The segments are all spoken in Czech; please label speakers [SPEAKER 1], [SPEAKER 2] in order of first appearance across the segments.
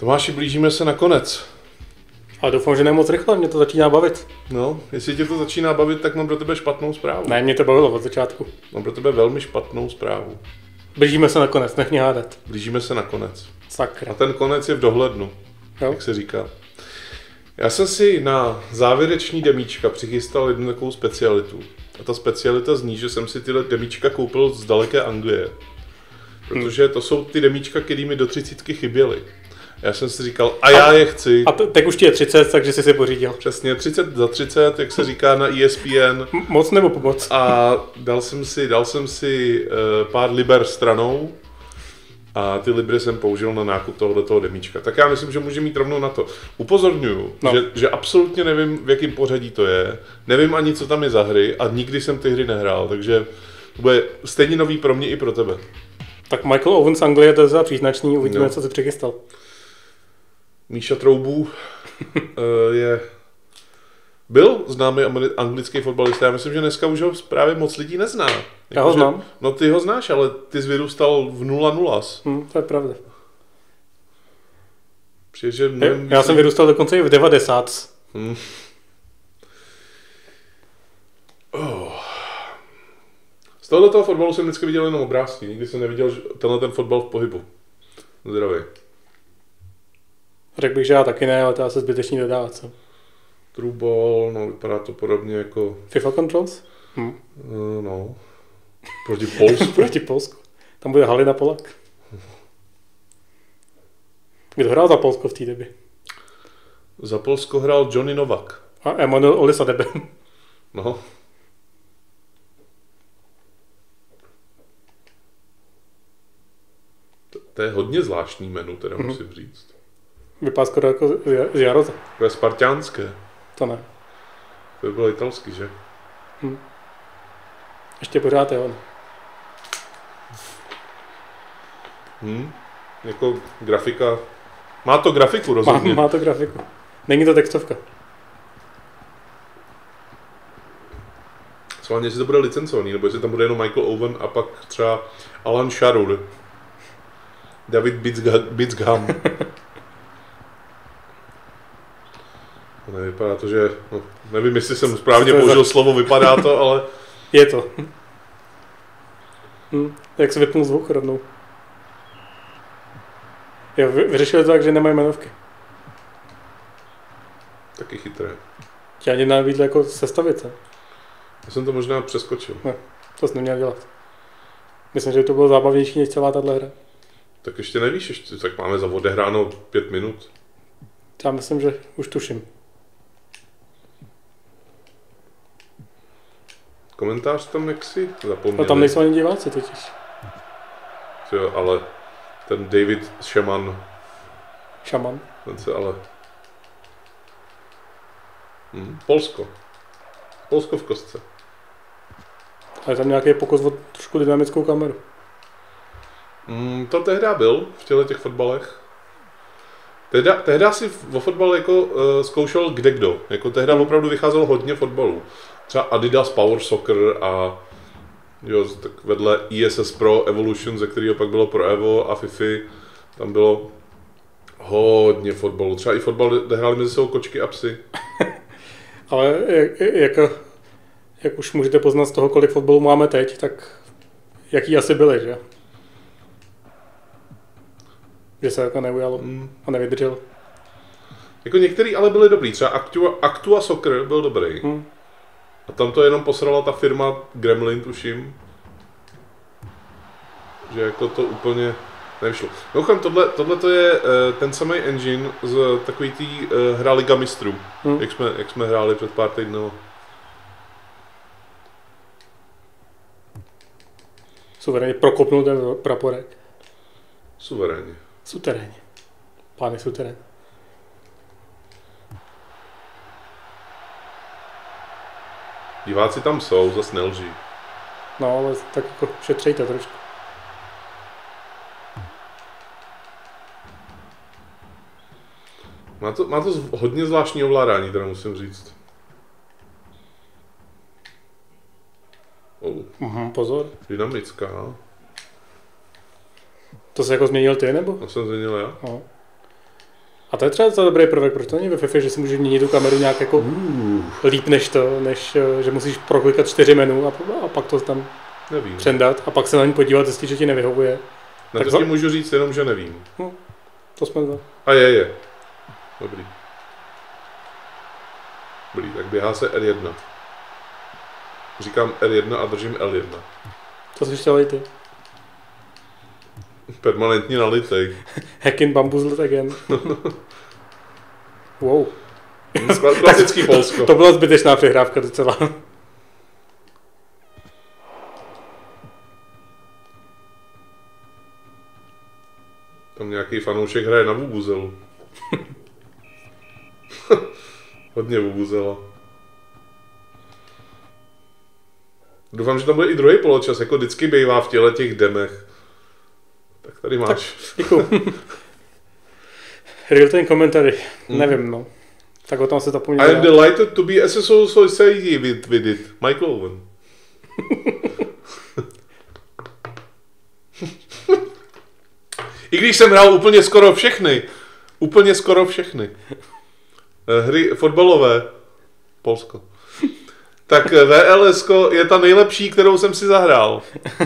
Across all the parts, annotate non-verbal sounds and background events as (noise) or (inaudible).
[SPEAKER 1] Tomáši, blížíme se na konec.
[SPEAKER 2] Ale doufám, že ne moc rychle, mě to začíná bavit.
[SPEAKER 1] No, jestli tě to začíná bavit, tak mám pro tebe špatnou zprávu.
[SPEAKER 2] Ne, mě to bavilo od začátku.
[SPEAKER 1] Mám pro tebe velmi špatnou zprávu.
[SPEAKER 2] Blížíme se na konec, nech mě hádat.
[SPEAKER 1] Blížíme se na konec.
[SPEAKER 2] Sakra.
[SPEAKER 1] A ten konec je v dohlednu,
[SPEAKER 2] Jo?
[SPEAKER 1] jak se říká. Já jsem si na závěreční demíčka přichystal jednu takovou specialitu. A ta specialita zní, že jsem si tyhle demíčka koupil z daleké Anglie. Protože to jsou ty demíčka, které mi do třicítky chyběly. Já jsem si říkal, a já je chci.
[SPEAKER 2] A teď už ti je 30, takže jsi si pořídil.
[SPEAKER 1] Přesně 30 za 30, jak se říká na ESPN.
[SPEAKER 2] M- moc nebo pomoc?
[SPEAKER 1] A dal jsem si, dal jsem si uh, pár liber stranou a ty libry jsem použil na nákup tohoto toho demíčka. Tak já myslím, že může mít rovnou na to. Upozorňuju,
[SPEAKER 2] No.
[SPEAKER 1] že, že absolutně nevím, v jakém pořadí to je, nevím ani, co tam je za hry a nikdy jsem ty hry nehrál, takže to bude stejně nový pro mě i pro tebe.
[SPEAKER 2] Tak Michael Owen z Anglie, to je za příznačný, uvidíme,
[SPEAKER 1] No.
[SPEAKER 2] co si přichystal.
[SPEAKER 1] Míša Troubů eh, je byl známý anglický fotbalista. Já myslím, že dneska už ho právě moc lidí nezná.
[SPEAKER 2] Já ho znám.
[SPEAKER 1] No ty ho znáš, ale ty jsi vyrůstal v 0-0.
[SPEAKER 2] Hm, to je pravda.
[SPEAKER 1] Přiže nevím,
[SPEAKER 2] Já jsem vyrůstal dokonce i v 90.
[SPEAKER 1] Z tohoto toho fotbalu jsem vždycky viděl jenom obrázky. Nikdy jsem neviděl že tenhle ten fotbal v pohybu. Zdravý.
[SPEAKER 2] Řekl bych, že já taky ne, ale to je asi zbytečný dodávat, co?
[SPEAKER 1] True ball, no vypadá to podobně jako,
[SPEAKER 2] FIFA Controls? Hm.
[SPEAKER 1] uh, no, proti Polsku. (laughs)
[SPEAKER 2] Proti Polsku. Tam bude Halina Polak. Kdo hrál za Polsko v té době?
[SPEAKER 1] Za Polsko hrál Johnny Novak.
[SPEAKER 2] A Emanuel Olisa Debe.
[SPEAKER 1] No. To, to je hodně zvláštní menu, teda
[SPEAKER 2] Mhm.
[SPEAKER 1] musím říct.
[SPEAKER 2] Vypadá skoro jako z Ja- z Jaroza.
[SPEAKER 1] To je spartiánské.
[SPEAKER 2] To ne.
[SPEAKER 1] To by bylo italsky, že?
[SPEAKER 2] Ještě pořád jo.
[SPEAKER 1] Hm? Jako grafika. Má to grafiku
[SPEAKER 2] Má,
[SPEAKER 1] rozhodně.
[SPEAKER 2] má to grafiku. Není to textovka.
[SPEAKER 1] Sválně, jestli to bude licencovaný, nebo jestli tam bude jenom Michael Owen a pak třeba Alan Sharur. David Bitzgham. (laughs) No, Nevypadá to, že... No, nevím, jestli jsem správně použil
[SPEAKER 2] za-
[SPEAKER 1] slovo, vypadá to, ale... (laughs)
[SPEAKER 2] Je to. Hm. Jak se vypnul zvuk rovnou. Jo, vy, vyřešili to tak, že nemají jmenovky.
[SPEAKER 1] Taky chytré.
[SPEAKER 2] Tě ani nevídli jako sestavit se.
[SPEAKER 1] Já jsem to možná přeskočil.
[SPEAKER 2] To jsi neměl dělat. Myslím, že to bylo zábavnější než celá tahle hra.
[SPEAKER 1] Tak ještě nevíš, ještě, tak máme za odehráno pět minut.
[SPEAKER 2] Já myslím, že už tuším.
[SPEAKER 1] Komentář tam jaksi zapomněl.
[SPEAKER 2] No tam nejsou ani diváci totiž.
[SPEAKER 1] Jo, ale ten David Shaman,
[SPEAKER 2] Šaman.
[SPEAKER 1] ten se ale... Hm, Polsko. Polsko v kostce.
[SPEAKER 2] A je tam nějaký pokus o trošku dynamickou kameru.
[SPEAKER 1] Mm, to tehdy byl v těle těch fotbalech. Tehda, tehda si o fotbal jako uh, zkoušel kde kdo. Jako tehda opravdu vycházelo hodně fotbalů. Třeba Adidas Power Soccer a jo, tak vedle ISS Pro Evolution, ze kterého pak bylo Pro Evo a FIFA, tam bylo hodně fotbalů. Třeba i fotbal, hráli mezi sebou kočky a psy. (laughs)
[SPEAKER 2] Ale jak, jak, jak už můžete poznat z toho, kolik fotbalů máme teď, tak jaký asi byly, že? Že se jako neujalo
[SPEAKER 1] Mm.
[SPEAKER 2] a nevydržel.
[SPEAKER 1] Jako některý ale byly dobrý. Třeba Actua, Actua Soccer byl dobrý.
[SPEAKER 2] Hm.
[SPEAKER 1] A tam to jenom posrala ta firma Gremlin, tuším. Že jako to úplně nevyšlo. Mimochodem, tohle, tohle to je uh, ten samý engine z takový tý uh, hra Liga mistrů,
[SPEAKER 2] Hm.
[SPEAKER 1] jak, jsme, jak jsme hráli před pár týdny.
[SPEAKER 2] Suverénně prokopnul ten praporek.
[SPEAKER 1] Suverénně.
[SPEAKER 2] Suterénně. Pány suterén.
[SPEAKER 1] Diváci tam jsou, zas nelží.
[SPEAKER 2] No, ale tak jako šetřejte trošku.
[SPEAKER 1] Má to, má to z- hodně zvláštní ovládání, teda musím říct. Oh,
[SPEAKER 2] Mhm, pozor.
[SPEAKER 1] dynamická.
[SPEAKER 2] To se jako změnil ty, nebo?
[SPEAKER 1] To jsem změnil já.
[SPEAKER 2] No. A to je třeba za dobrý prvek, proč to není ve FIFA, že si můžeš měnit tu kameru nějak jako
[SPEAKER 1] Uh,
[SPEAKER 2] líp než to, než eh, že musíš proklikat čtyři menu a, a pak to tam
[SPEAKER 1] nevím.
[SPEAKER 2] přendat a pak se na ní podívat, zjistit, že ti nevyhovuje.
[SPEAKER 1] Na
[SPEAKER 2] tak
[SPEAKER 1] to ti můžu říct jenom, že nevím.
[SPEAKER 2] To jsme za.
[SPEAKER 1] A je, je. Dobrý. Dobrý, tak běhá se R1. Říkám R1 a držím L1.
[SPEAKER 2] To jsi chtěl i ty.
[SPEAKER 1] Permanentně nalitej. (laughs)
[SPEAKER 2] Hacking bamboozled again. (laughs) wow.
[SPEAKER 1] Kla- Klasický (laughs) Polsko.
[SPEAKER 2] To byla zbytečná přehrávka docela.
[SPEAKER 1] Tam nějaký fanoušek hraje na Vuvuzelu. Hodně Vuvuzela. Doufám, že tam bude i druhý poločas, jako vždycky bývá v těle těch demech. Tak tady máš.
[SPEAKER 2] Děkuju. (laughs) Real time commentary.
[SPEAKER 1] Hmm.
[SPEAKER 2] Nevím, no. Tak o tom se
[SPEAKER 1] I
[SPEAKER 2] zapomněl.
[SPEAKER 1] am delighted to be associated with, with it. Michael Owen. (laughs) I když jsem hrál úplně skoro všechny, úplně skoro všechny eh, hry fotbalové, Polsko, tak eh, VLS je ta nejlepší, kterou jsem si zahrál.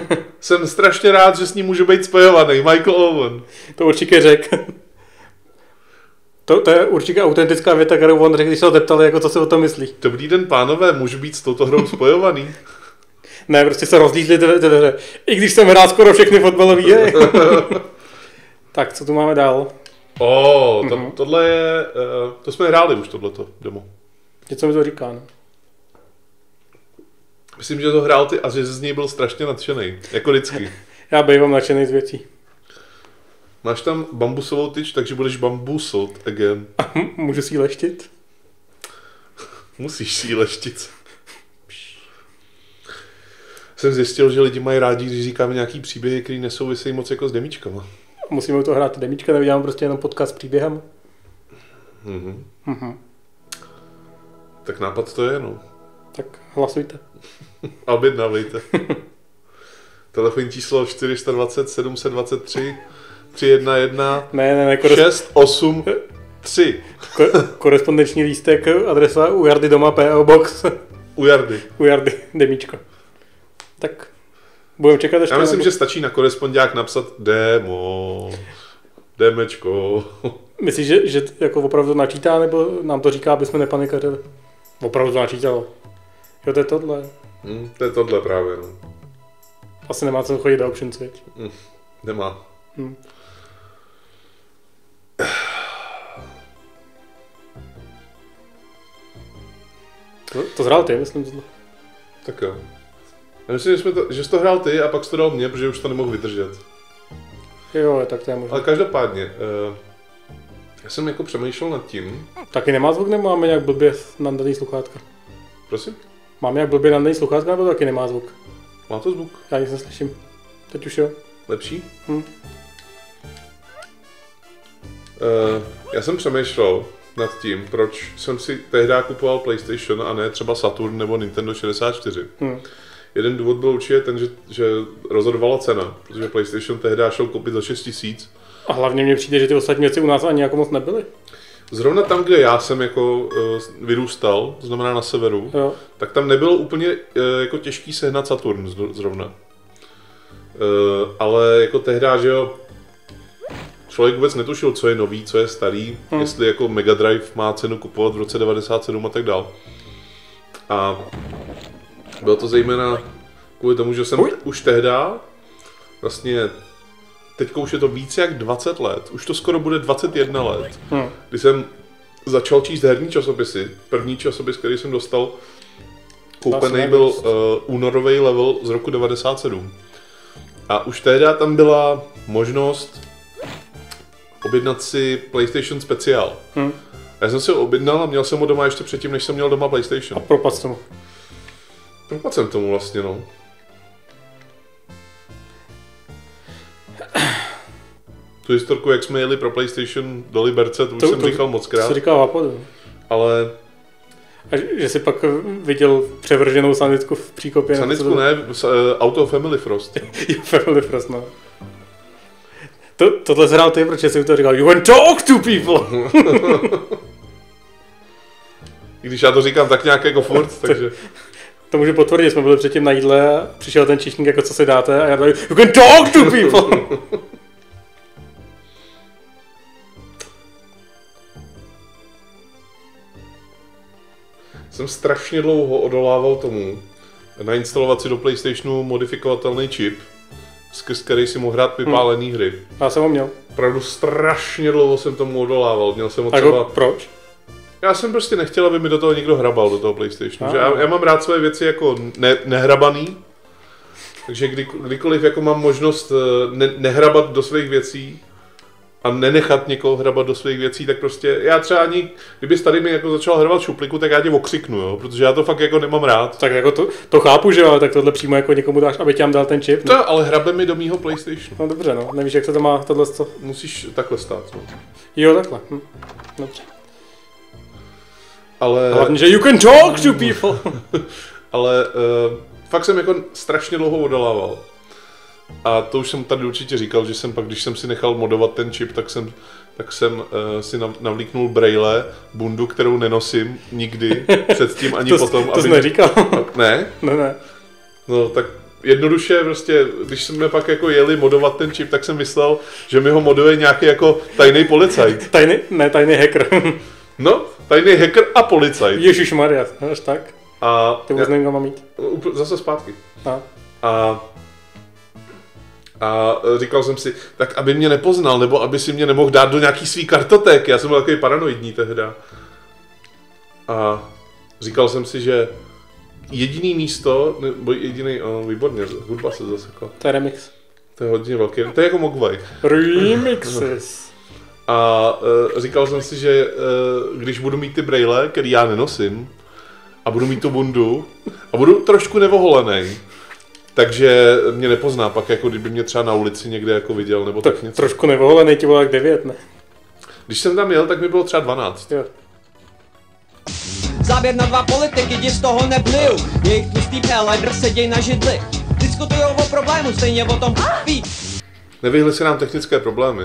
[SPEAKER 1] (laughs) Jsem strašně rád, že s ním můžu být spojovaný. Michael Owen.
[SPEAKER 2] To určitě řek. To, to, je určitě autentická věta, kterou on řekl, když se ho zeptali, jako co si o tom myslí.
[SPEAKER 1] Dobrý den, pánové, můžu být s touto hrou spojovaný? (laughs)
[SPEAKER 2] Ne, prostě se rozlízli ty, ty dveře. I když jsem hrál skoro všechny fotbalové hry. (laughs) tak, co tu máme dál?
[SPEAKER 1] O, to,
[SPEAKER 2] Mhm.
[SPEAKER 1] tohle je, uh, to jsme hráli už, tohleto demo.
[SPEAKER 2] Něco mi to říká, no.
[SPEAKER 1] Myslím, že to hrál ty a že z něj byl strašně nadšený, jako vždycky. (laughs)
[SPEAKER 2] Já bývám nadšený z věcí.
[SPEAKER 1] Máš tam bambusovou tyč, takže budeš bambusot again. (laughs)
[SPEAKER 2] Můžu si ji leštit? (laughs)
[SPEAKER 1] Musíš si ji leštit. Jsem zjistil, že lidi mají rádi, když říkáme nějaký příběhy, který nesouvisejí moc jako s demíčkama.
[SPEAKER 2] Musíme toho hrát demíčka, nevydělám prostě jenom podcast s příběhem.
[SPEAKER 1] Mhm.
[SPEAKER 2] Mhm.
[SPEAKER 1] Tak nápad to je, no.
[SPEAKER 2] Tak hlasujte.
[SPEAKER 1] A (laughs) objednávejte. Telefonní číslo 420 723 311
[SPEAKER 2] Ne, ne, ne, kores-
[SPEAKER 1] 6, 8, 3.
[SPEAKER 2] ko- korespondenční lístek, adresa u Jardy doma, PO Box, (laughs)
[SPEAKER 1] U Jardy.
[SPEAKER 2] u Jardy, demíčko. Tak, budeme čekat ještě.
[SPEAKER 1] Já myslím,
[SPEAKER 2] nebo-
[SPEAKER 1] že stačí na korespondiák napsat demo, demečko.
[SPEAKER 2] Myslíš, že, že jako opravdu načítá, nebo nám to říká, aby jsme nepanikařili? Opravdu to načítalo. Jo, to je tohle.
[SPEAKER 1] Hm, to je tohle právě, no.
[SPEAKER 2] Asi nemá co chodit do options, viď?
[SPEAKER 1] Nemá.
[SPEAKER 2] Hm. To, to zhrál ty, myslím. tohle.
[SPEAKER 1] Tak jo. Já myslím, že, jsme to, že jsi to hrál ty a pak jsi to dal mě, protože už to nemohl vydržet.
[SPEAKER 2] Jo, tak to je možné.
[SPEAKER 1] Ale každopádně, uh, já jsem jako přemýšlel nad tím,
[SPEAKER 2] Taky nemá zvuk, nebo máme nějak blbě nandaný sluchátka?
[SPEAKER 1] prosím,
[SPEAKER 2] Máme nějak blbě nandaný sluchátka, nebo taky nemá zvuk?
[SPEAKER 1] má to zvuk
[SPEAKER 2] Já nic neslyším. Teď už jo.
[SPEAKER 1] lepší?
[SPEAKER 2] Hm.
[SPEAKER 1] Uh, já jsem přemýšlel nad tím, proč jsem si tehdy kupoval PlayStation a ne třeba Saturn nebo Nintendo 64.
[SPEAKER 2] Hm.
[SPEAKER 1] Jeden důvod byl určitě ten, že, že rozhodovala cena, protože PlayStation tehdy šel koupit za 6 tisíc.
[SPEAKER 2] A hlavně mně přijde, že ty ostatní věci u nás ani jako moc nebyly.
[SPEAKER 1] Zrovna tam, kde já jsem jako uh, vyrůstal, to znamená na severu,
[SPEAKER 2] Jo.
[SPEAKER 1] tak tam nebylo úplně uh, jako těžký sehnat Saturn zro- zrovna. Uh, ale jako tehdy, že jo, člověk vůbec netušil, co je nový, co je starý,
[SPEAKER 2] Hmm.
[SPEAKER 1] jestli jako Mega Drive má cenu kupovat v roce 97 a tak dál. A bylo to zejména kvůli tomu, že jsem
[SPEAKER 2] Uj.
[SPEAKER 1] už tehdy, vlastně teďka už je to více jak 20 let, už to skoro bude 21 let,
[SPEAKER 2] Hm.
[SPEAKER 1] kdy jsem začal číst herní časopisy. První časopis, který jsem dostal koupený, byl uh, únorový level z roku 97. A už tehdy tam byla možnost objednat si PlayStation speciál.
[SPEAKER 2] Hm.
[SPEAKER 1] Já jsem si ho objednal a měl jsem ho doma ještě předtím, než jsem měl doma
[SPEAKER 2] A
[SPEAKER 1] PlayStation.
[SPEAKER 2] propad tomu.
[SPEAKER 1] Propad jsem tomu vlastně, no. Tu historku, jak jsme jeli pro PlayStation do Liberce, to už
[SPEAKER 2] To-
[SPEAKER 1] jsem
[SPEAKER 2] to-
[SPEAKER 1] říkal moc
[SPEAKER 2] To
[SPEAKER 1] krát,
[SPEAKER 2] se říká vápadu.
[SPEAKER 1] ale
[SPEAKER 2] A že- že si pak viděl převrženou sanitku v příkopě.
[SPEAKER 1] Sanitku
[SPEAKER 2] to-
[SPEAKER 1] ne, eh, Auto Family Frost. (laughs)
[SPEAKER 2] Jo, Family Frost, no. To, tohle zhrál ty, protože jsi to říkal, you can talk to people. (laughs)
[SPEAKER 1] I když já to říkám tak nějak jako furt, (laughs) takže...
[SPEAKER 2] To můžu potvrdit, jsme byli předtím na jídle a přišel ten čišník, jako co si dáte a já tady, you can talk to people.
[SPEAKER 1] Jsem strašně dlouho odolával tomu, nainstalovat si do PlayStationu modifikovatelný čip, skrz který si mohl hrát vypálený hry.
[SPEAKER 2] Já jsem ho měl.
[SPEAKER 1] Opravdu strašně dlouho jsem tomu odolával. Měl jsem ho
[SPEAKER 2] A
[SPEAKER 1] třeba...
[SPEAKER 2] jako, proč?
[SPEAKER 1] Já jsem prostě nechtěl, aby mi do toho někdo hrabal, do toho PlayStationu. Že já, já mám rád své věci jako ne, nehrabaný, takže kdy, kdykoliv jako mám možnost eh, ne, nehrabat do svých věcí a nenechat někoho hrabat do svých věcí, tak prostě já třeba ani, kdyby tady mi jako začal hrabat šupliku, tak já tě okřiknu, jo, protože já to fakt jako nemám rád.
[SPEAKER 2] Tak jako to, to chápu, že jo, ale tak tohle přímo jako někomu dáš, aby ti tam dal ten čip. No,
[SPEAKER 1] To, ale hrabe mi do mýho PlayStationu.
[SPEAKER 2] no dobře, no. Nevíš, jak se to má tohle co?
[SPEAKER 1] Musíš takhle stát, no.
[SPEAKER 2] Jo, takhle. Hm. Dobře.
[SPEAKER 1] Ale,
[SPEAKER 2] Hlavně, že you can talk to people. (laughs)
[SPEAKER 1] ale uh, fakt jsem jako strašně dlouho odolával. A to už jsem tady určitě říkal, že jsem pak, když jsem si nechal modovat ten čip, tak jsem, tak jsem uh, si nav- navlíknul braille, bundu, kterou nenosím nikdy, (laughs) předtím ani
[SPEAKER 2] to,
[SPEAKER 1] potom.
[SPEAKER 2] to jsi neříkal.
[SPEAKER 1] Ne?
[SPEAKER 2] ne, ne.
[SPEAKER 1] No tak jednoduše prostě, když jsme pak jako jeli modovat ten čip, tak jsem myslel, že mi ho moduje nějaký jako tajný policajt. (laughs)
[SPEAKER 2] Tajný, ne, tajný hacker. (laughs)
[SPEAKER 1] No, tajný hacker a policajt.
[SPEAKER 2] Ježíš Maria, až tak.
[SPEAKER 1] A
[SPEAKER 2] Ty vůbec nevím, mám mít.
[SPEAKER 1] Zase zpátky.
[SPEAKER 2] No.
[SPEAKER 1] A, a říkal jsem si, tak aby mě nepoznal, nebo aby si mě nemohl dát do nějaký svý kartotéky. Já jsem byl takový paranoidní tehda. A říkal jsem si, že jediný místo, nebo jediný, oh, výborně, hudba se zasekla.
[SPEAKER 2] To je remix.
[SPEAKER 1] To je hodně velký, to je jako Mogwai.
[SPEAKER 2] Remixes. (laughs)
[SPEAKER 1] A uh, říkal jsem si, že uh, když budu mít ty braille, který já nenosím, a budu mít tu bundu, a budu trošku nevoholený, takže mě nepozná pak, jako kdyby mě třeba na ulici někde jako viděl, nebo tak,
[SPEAKER 2] Tak
[SPEAKER 1] něco.
[SPEAKER 2] trošku nevoholený ti bylo jak 9, ne?
[SPEAKER 1] Když jsem tam jel, tak mi bylo třeba 12.
[SPEAKER 2] Jo.
[SPEAKER 3] Záběr na dva politiky, jdi z toho nebliju Jejich tlustý P-Lider seděj na židli Diskutujou o problému, stejně o tom ví
[SPEAKER 1] Nevyhly se nám technické problémy.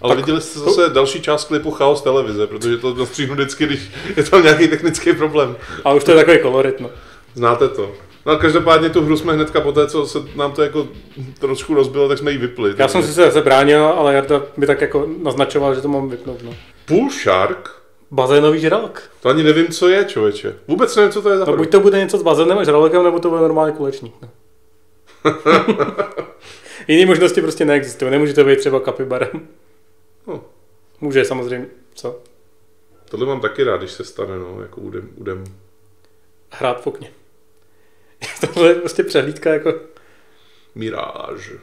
[SPEAKER 1] Ale
[SPEAKER 2] Tak
[SPEAKER 1] viděli jste zase další část klipu Chaos televize, protože to dostříhnu vždycky, když je tam nějaký technický problém.
[SPEAKER 2] A už to je takový kolorit, no.
[SPEAKER 1] Znáte to. No a každopádně tu hru jsme hnedka po té, co se nám to jako trošku rozbilo, tak jsme ji vypli.
[SPEAKER 2] Já jsem si se zase bránil, ale Jarda mi tak jako naznačoval, že to mám vypnout, no.
[SPEAKER 1] Pool Shark?
[SPEAKER 2] Bazénový žralok.
[SPEAKER 1] To ani nevím, co je, člověče. Vůbec nevím, co to je za
[SPEAKER 2] No buď to bude něco s bazénem a žralokem, nebo to bude normální kulečník. No. (laughs) Jiné možnosti prostě neexistují. Nemůže to být třeba kapibarem.
[SPEAKER 1] No.
[SPEAKER 2] Může samozřejmě. Co?
[SPEAKER 1] Tohle mám taky rád, když se stane, no, jako udem, udem.
[SPEAKER 2] Hrát v okně. (laughs) Tohle je prostě přehlídka jako...
[SPEAKER 1] Mirage.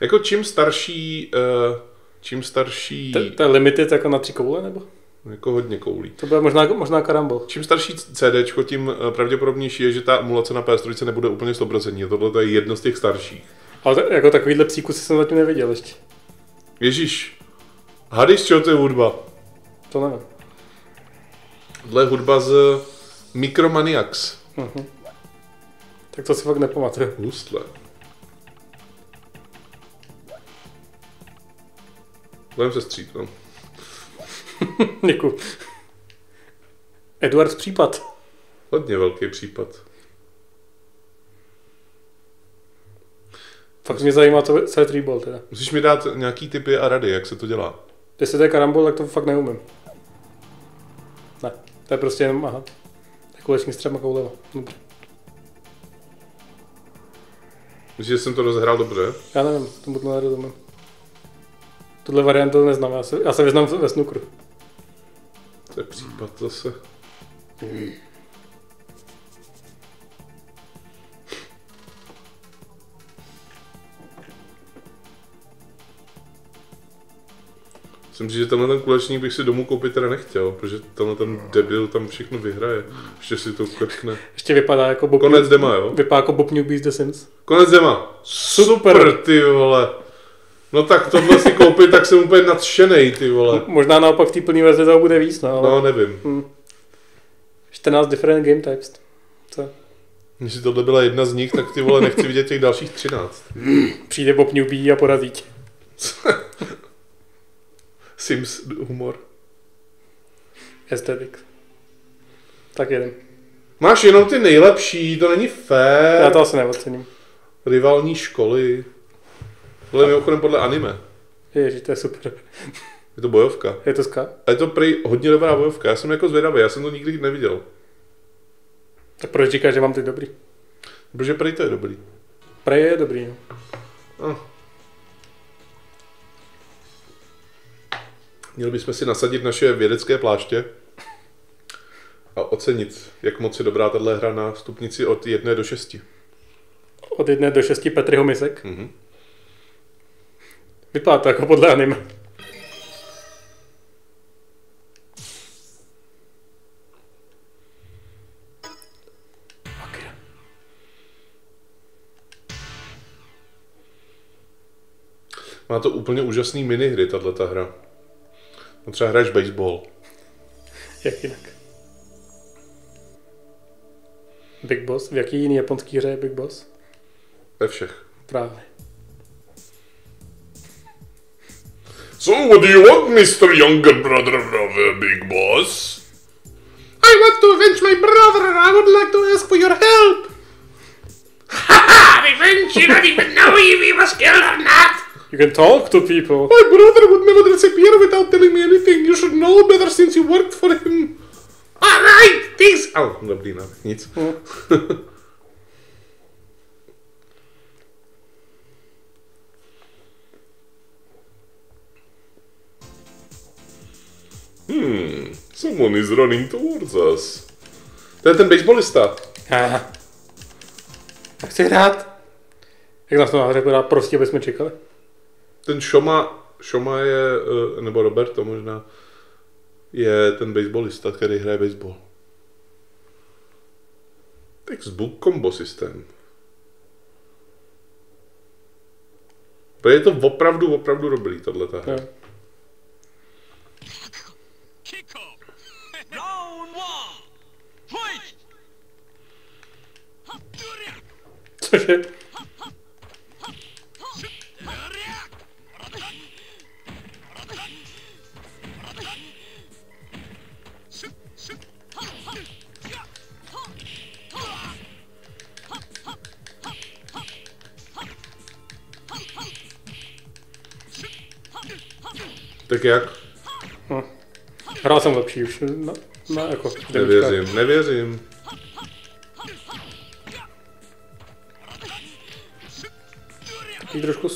[SPEAKER 1] Jako čím starší, uh, čím starší,
[SPEAKER 2] To, to je limited jako na tři koule, nebo?
[SPEAKER 1] jako hodně koulí.
[SPEAKER 2] To bude možná, možná karambol.
[SPEAKER 1] Čím starší CD, tím eh, pravděpodobnější je, že ta emulace na PS3 nebude úplně 100%. Tohle to je jedno z těch starších.
[SPEAKER 2] Ale to, jako takovýhle psíku jsem zatím neviděl ještě.
[SPEAKER 1] Ježíš, hady, z čeho to je hudba?
[SPEAKER 2] To nevím.
[SPEAKER 1] Tohle je hudba z Micromaniacs.
[SPEAKER 2] Mhm. Tak to si fakt nepamatuju.
[SPEAKER 1] Hustle. Budeme se střípnout. (laughs)
[SPEAKER 2] Děkuju. Edwards případ.
[SPEAKER 1] Hodně velký případ.
[SPEAKER 2] Fakt mě zajímá, co, co je treeball teda.
[SPEAKER 1] Musíš mi dát nějaký typy a rady, jak se to dělá.
[SPEAKER 2] Jestli to je karambol, tak to fakt neumím. Ne, to je prostě jenom, aha. Kulečník s třema koulema. Dobře.
[SPEAKER 1] Myslíš, že jsem to rozehrál dobře?
[SPEAKER 2] Já nevím, tomu to nerozumím. Tuhle variantu neznám, já se, já se vyznám ve snukru.
[SPEAKER 1] To je případ zase. Myslím si, že tenhle ten kulečník bych si domů koupit teda nechtěl, protože tenhle ten debil tam všechno vyhraje. Ještě si to krkne.
[SPEAKER 2] Ještě vypadá jako Bob
[SPEAKER 1] Konec dema, jo?
[SPEAKER 2] Vypadá jako Bob Newbie z The Sims.
[SPEAKER 1] Konec dema. Super, ty vole. No tak tohle si koupit, tak jsem úplně nadšenej, ty vole.
[SPEAKER 2] Možná naopak v té plné verzi toho bude víc, no, ale
[SPEAKER 1] No, nevím.
[SPEAKER 2] 14 different game types. Co?
[SPEAKER 1] Jestli tohle byla jedna z nich, tak ty vole nechci vidět těch dalších 13.
[SPEAKER 2] Přijde Bob Newbie a porazí tě. (laughs)
[SPEAKER 1] Sims humor.
[SPEAKER 2] Aesthetic. Tak jeden.
[SPEAKER 1] Máš jenom ty nejlepší, to není fér.
[SPEAKER 2] Já to asi neocením.
[SPEAKER 1] Rivalní školy. Tohle je mimochodem podle anime.
[SPEAKER 2] Ježi, to je super.
[SPEAKER 1] Je to bojovka.
[SPEAKER 2] Je to ska?
[SPEAKER 1] A je to prý hodně dobrá bojovka. Já jsem jako zvědavý, já jsem to nikdy neviděl.
[SPEAKER 2] Tak proč říkáš, že mám ty dobrý?
[SPEAKER 1] Protože prý to je dobrý.
[SPEAKER 2] Prej je dobrý, no.
[SPEAKER 1] Měli bychom si nasadit naše vědecké pláště a ocenit, jak moc je dobrá tahle hra na stupnici od 1 do 6.
[SPEAKER 2] Od jedné do šesti Petriho misek.
[SPEAKER 1] Mhm.
[SPEAKER 2] Vypadá to jako podle anime.
[SPEAKER 1] Má to úplně úžasný minihry, tahle ta hra. No třeba hraješ baseball.
[SPEAKER 2] Jak jinak? Big Boss? V jaký jiný japonský hře je Big Boss?
[SPEAKER 1] Ve všech.
[SPEAKER 2] Právě.
[SPEAKER 1] So what do you want, Mr. Younger brother of the big boss? I want to avenge my brother and I would like to ask for your help. (laughs)
[SPEAKER 4] Revenge, you don't even know if he was killed or not.
[SPEAKER 2] You can talk to people.
[SPEAKER 1] My brother would never disappear without telling me anything. You should know better since you worked for him.
[SPEAKER 4] Alright, thanks.
[SPEAKER 1] Au, dobrý, no, nic. (laughs) hmm, someone is running towards us. To je ten baseballista.
[SPEAKER 2] Aha. Chci hrát. Jak nás to na hře bude prostě, bychom čekali.
[SPEAKER 1] Ten Šoma, Šoma je, eh, nebo Roberto možná, je ten baseballista, který hraje baseball. Textbook combo systém. To je to opravdu, opravdu dobrý, tohle hra.
[SPEAKER 2] Jo. Jsem lepší už. Na, na jako.
[SPEAKER 1] Nevěřím, nevěřím.
[SPEAKER 2] Takový trošku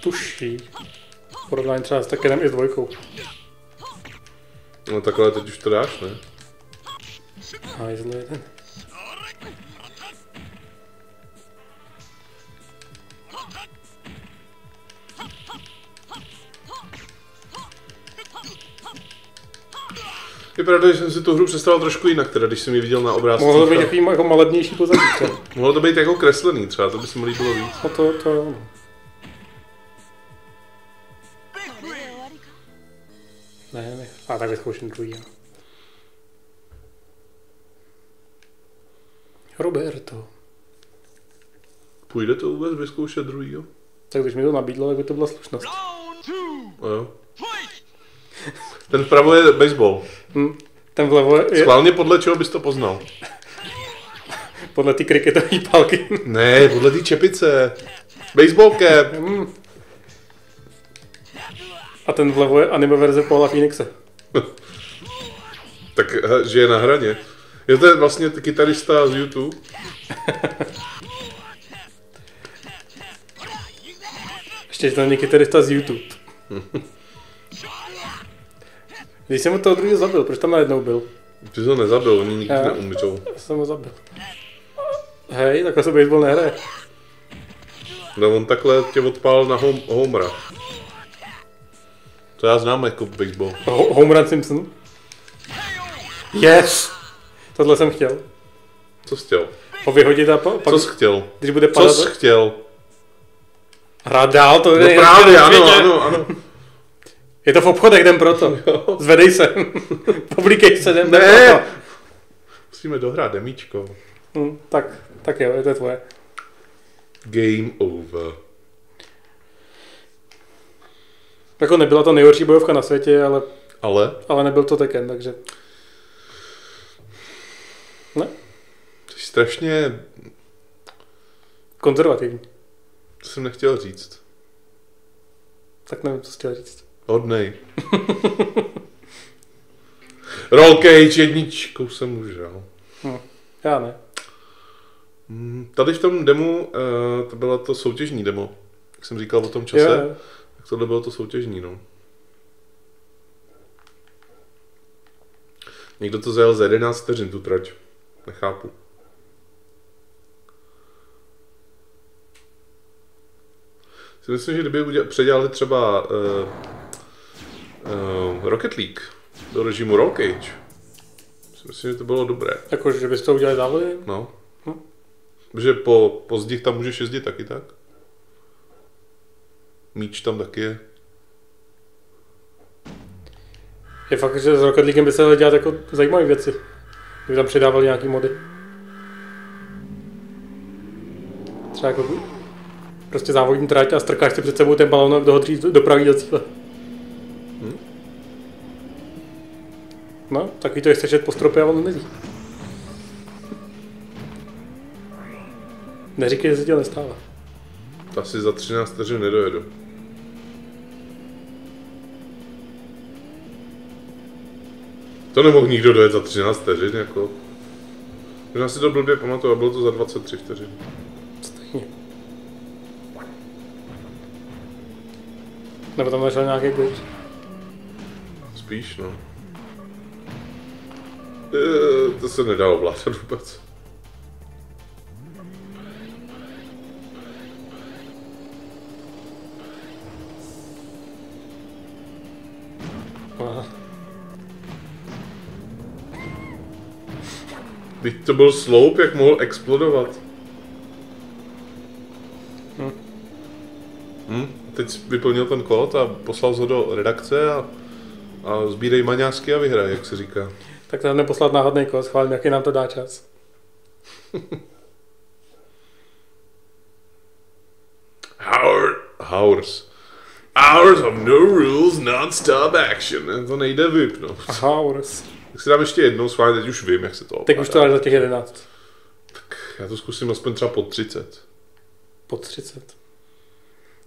[SPEAKER 2] tuší. Porovnání třeba s Tekenem i s dvojkou.
[SPEAKER 1] No takhle teď už to dáš, ne?
[SPEAKER 2] Hajzle jeden.
[SPEAKER 1] Je pravda, že jsem si tu hru představil trošku jinak, teda když jsem ji viděl na obrázcích.
[SPEAKER 2] Mohlo to být
[SPEAKER 1] a-
[SPEAKER 2] takový jako malebnější pozadí.
[SPEAKER 1] Mohlo to být jako kreslený třeba, to by se mi líbilo víc.
[SPEAKER 2] No to, to jo. no. Ne, ne. A tak vyzkouším druhý. Roberto.
[SPEAKER 1] Půjde to vůbec vyzkoušet druhýho?
[SPEAKER 2] Tak když mi to nabídlo, tak by to byla slušnost.
[SPEAKER 1] No jo. Ten vpravo je baseball.
[SPEAKER 2] Hm. Ten vlevo je
[SPEAKER 1] Schválně podle čeho bys to poznal?
[SPEAKER 2] podle ty kriketové palky.
[SPEAKER 1] Ne, podle té čepice. Baseball cap.
[SPEAKER 2] Hm. A ten vlevo je anime verze Paula Phoenixe.
[SPEAKER 1] Tak he, žije na hraně. Je to vlastně kytarista z YouTube.
[SPEAKER 2] Ještě že to není kytarista z YouTube. (laughs) Když jsem mu toho druhého zabil, proč tam najednou byl?
[SPEAKER 1] Ty jsi ho nezabil, oni nikdy neumřou.
[SPEAKER 2] Já jsem ho zabil. Hej, takhle se baseball nehraje.
[SPEAKER 1] No on takhle tě odpál na home, homera. To já znám jako baseball.
[SPEAKER 2] Ho- Home Run Simpson. Yes! Tohle jsem chtěl.
[SPEAKER 1] Co jsi chtěl?
[SPEAKER 2] Ho vyhodit a pa, pak,
[SPEAKER 1] Co jsi chtěl?
[SPEAKER 2] když bude
[SPEAKER 1] Co
[SPEAKER 2] padat,
[SPEAKER 1] jsi chtěl?
[SPEAKER 2] hrát dál, to
[SPEAKER 1] No
[SPEAKER 2] je
[SPEAKER 1] právě,
[SPEAKER 2] na
[SPEAKER 1] ano, ano, ano.
[SPEAKER 2] Je to v obchodech, jdem proto. Zvedej se. (laughs) Publikej se, jdem, jdem
[SPEAKER 1] Ne!
[SPEAKER 2] proto.
[SPEAKER 1] Musíme dohrát demíčko.
[SPEAKER 2] Hm, tak, tak jo, je to tvoje.
[SPEAKER 1] Game over.
[SPEAKER 2] Jako nebyla to nejhorší bojovka na světě, ale,
[SPEAKER 1] Ale
[SPEAKER 2] ale nebyl to Tekken, takže... Ne,
[SPEAKER 1] jsi strašně,
[SPEAKER 2] konzervativní.
[SPEAKER 1] to jsem nechtěl říct,
[SPEAKER 2] Tak nevím, co jsi chtěl říct.
[SPEAKER 1] Hodnej. (laughs) Roll Cage jedničkou jsem už dal.
[SPEAKER 2] Já ne.
[SPEAKER 1] Mm, Tady v tom demu, uh, to bylo to soutěžní demo, jak jsem říkal o tom čase,
[SPEAKER 2] Jo, jo.
[SPEAKER 1] tak tohle bylo to soutěžní, no. Někdo to zajel za 11 vteřin, tu trať. Nechápu. Si myslím, že kdyby předělali třeba uh, uh, Rocket League do režimu Roll Cage, myslím, že to bylo dobré.
[SPEAKER 2] Jako, že bys to udělali závody?
[SPEAKER 1] No.
[SPEAKER 2] Hm.
[SPEAKER 1] Že po, po zdích tam můžeš jezdit taky tak? Míč tam taky je.
[SPEAKER 2] Je fakt, že s Rocket Leaguem by se daly dělat jako zajímavé věci. Kdyby tam přidávali nějaký mody. Třeba jako prostě závodní trať a strkáš si před sebou ten balon, kdo ho dřív dopraví do cíle. No, takový to, chceš jet po stropě a on nezí. Neříkej, že se to nestává.
[SPEAKER 1] To asi za 13 vteřin nedojedu. To nemohl nikdo dojet za 13 vteřin, jako. Možná si to blbě pamatuju, a bylo to za 23 vteřin.
[SPEAKER 2] Stejně. Nebo tam našel nějaký glitch.
[SPEAKER 1] Spíš, no. Eh, To se nedalo vládat vůbec. Teď to byl sloup, jak mohl explodovat.
[SPEAKER 2] Hm.
[SPEAKER 1] Hm. Teď vyplnil ten kód a poslal ho do redakce a, a sbírej maňásky a vyhraj, jak se říká.
[SPEAKER 2] Tak to jdeme poslat náhodný kód, schválím, jaký nám to dá čas.
[SPEAKER 1] Hour, hours. Hours of no rules, non-stop action. To nejde vypnout.
[SPEAKER 2] Aha, Urs.
[SPEAKER 1] Tak si dám ještě jednou schválně, teď už vím, jak se to
[SPEAKER 2] Teď už to dáš za těch 11.
[SPEAKER 1] Já to zkusím aspoň třeba po 30.
[SPEAKER 2] Po 30.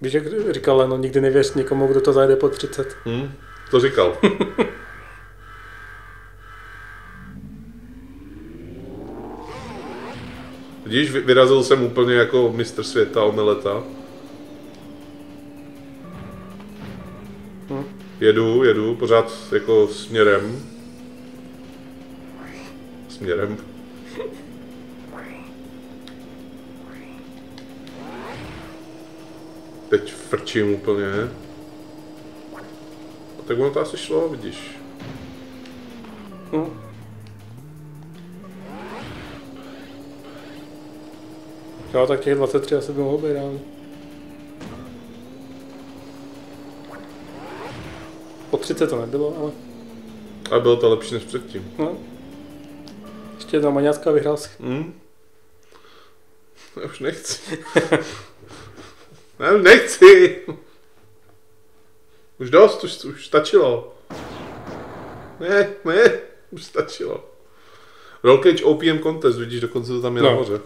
[SPEAKER 2] Víš, jak říkal Leno, nikdy nevěř nikomu, kdo to zajde po 30.
[SPEAKER 1] Hm? To říkal. (laughs) Vidíš, vy- vyrazil jsem úplně jako mistr světa omeleta.
[SPEAKER 2] Hm.
[SPEAKER 1] Jedu, jedu, pořád jako směrem. Směrem. Teď frčím úplně. A tak ono to asi šlo, vidíš.
[SPEAKER 2] Hm. Jo, tak těch 23 asi by mohlo být reálně. Po 30 to nebylo, ale
[SPEAKER 1] A bylo to lepší než předtím.
[SPEAKER 2] no. Ještě jedna maňácka vyhrál si.
[SPEAKER 1] Hm? Já už nechci. (laughs) Já už nechci. Už dost, už, už stačilo. Ne, ne, už stačilo. Roll Cage OPM Contest, vidíš, dokonce to tam je
[SPEAKER 2] No.
[SPEAKER 1] nahoře.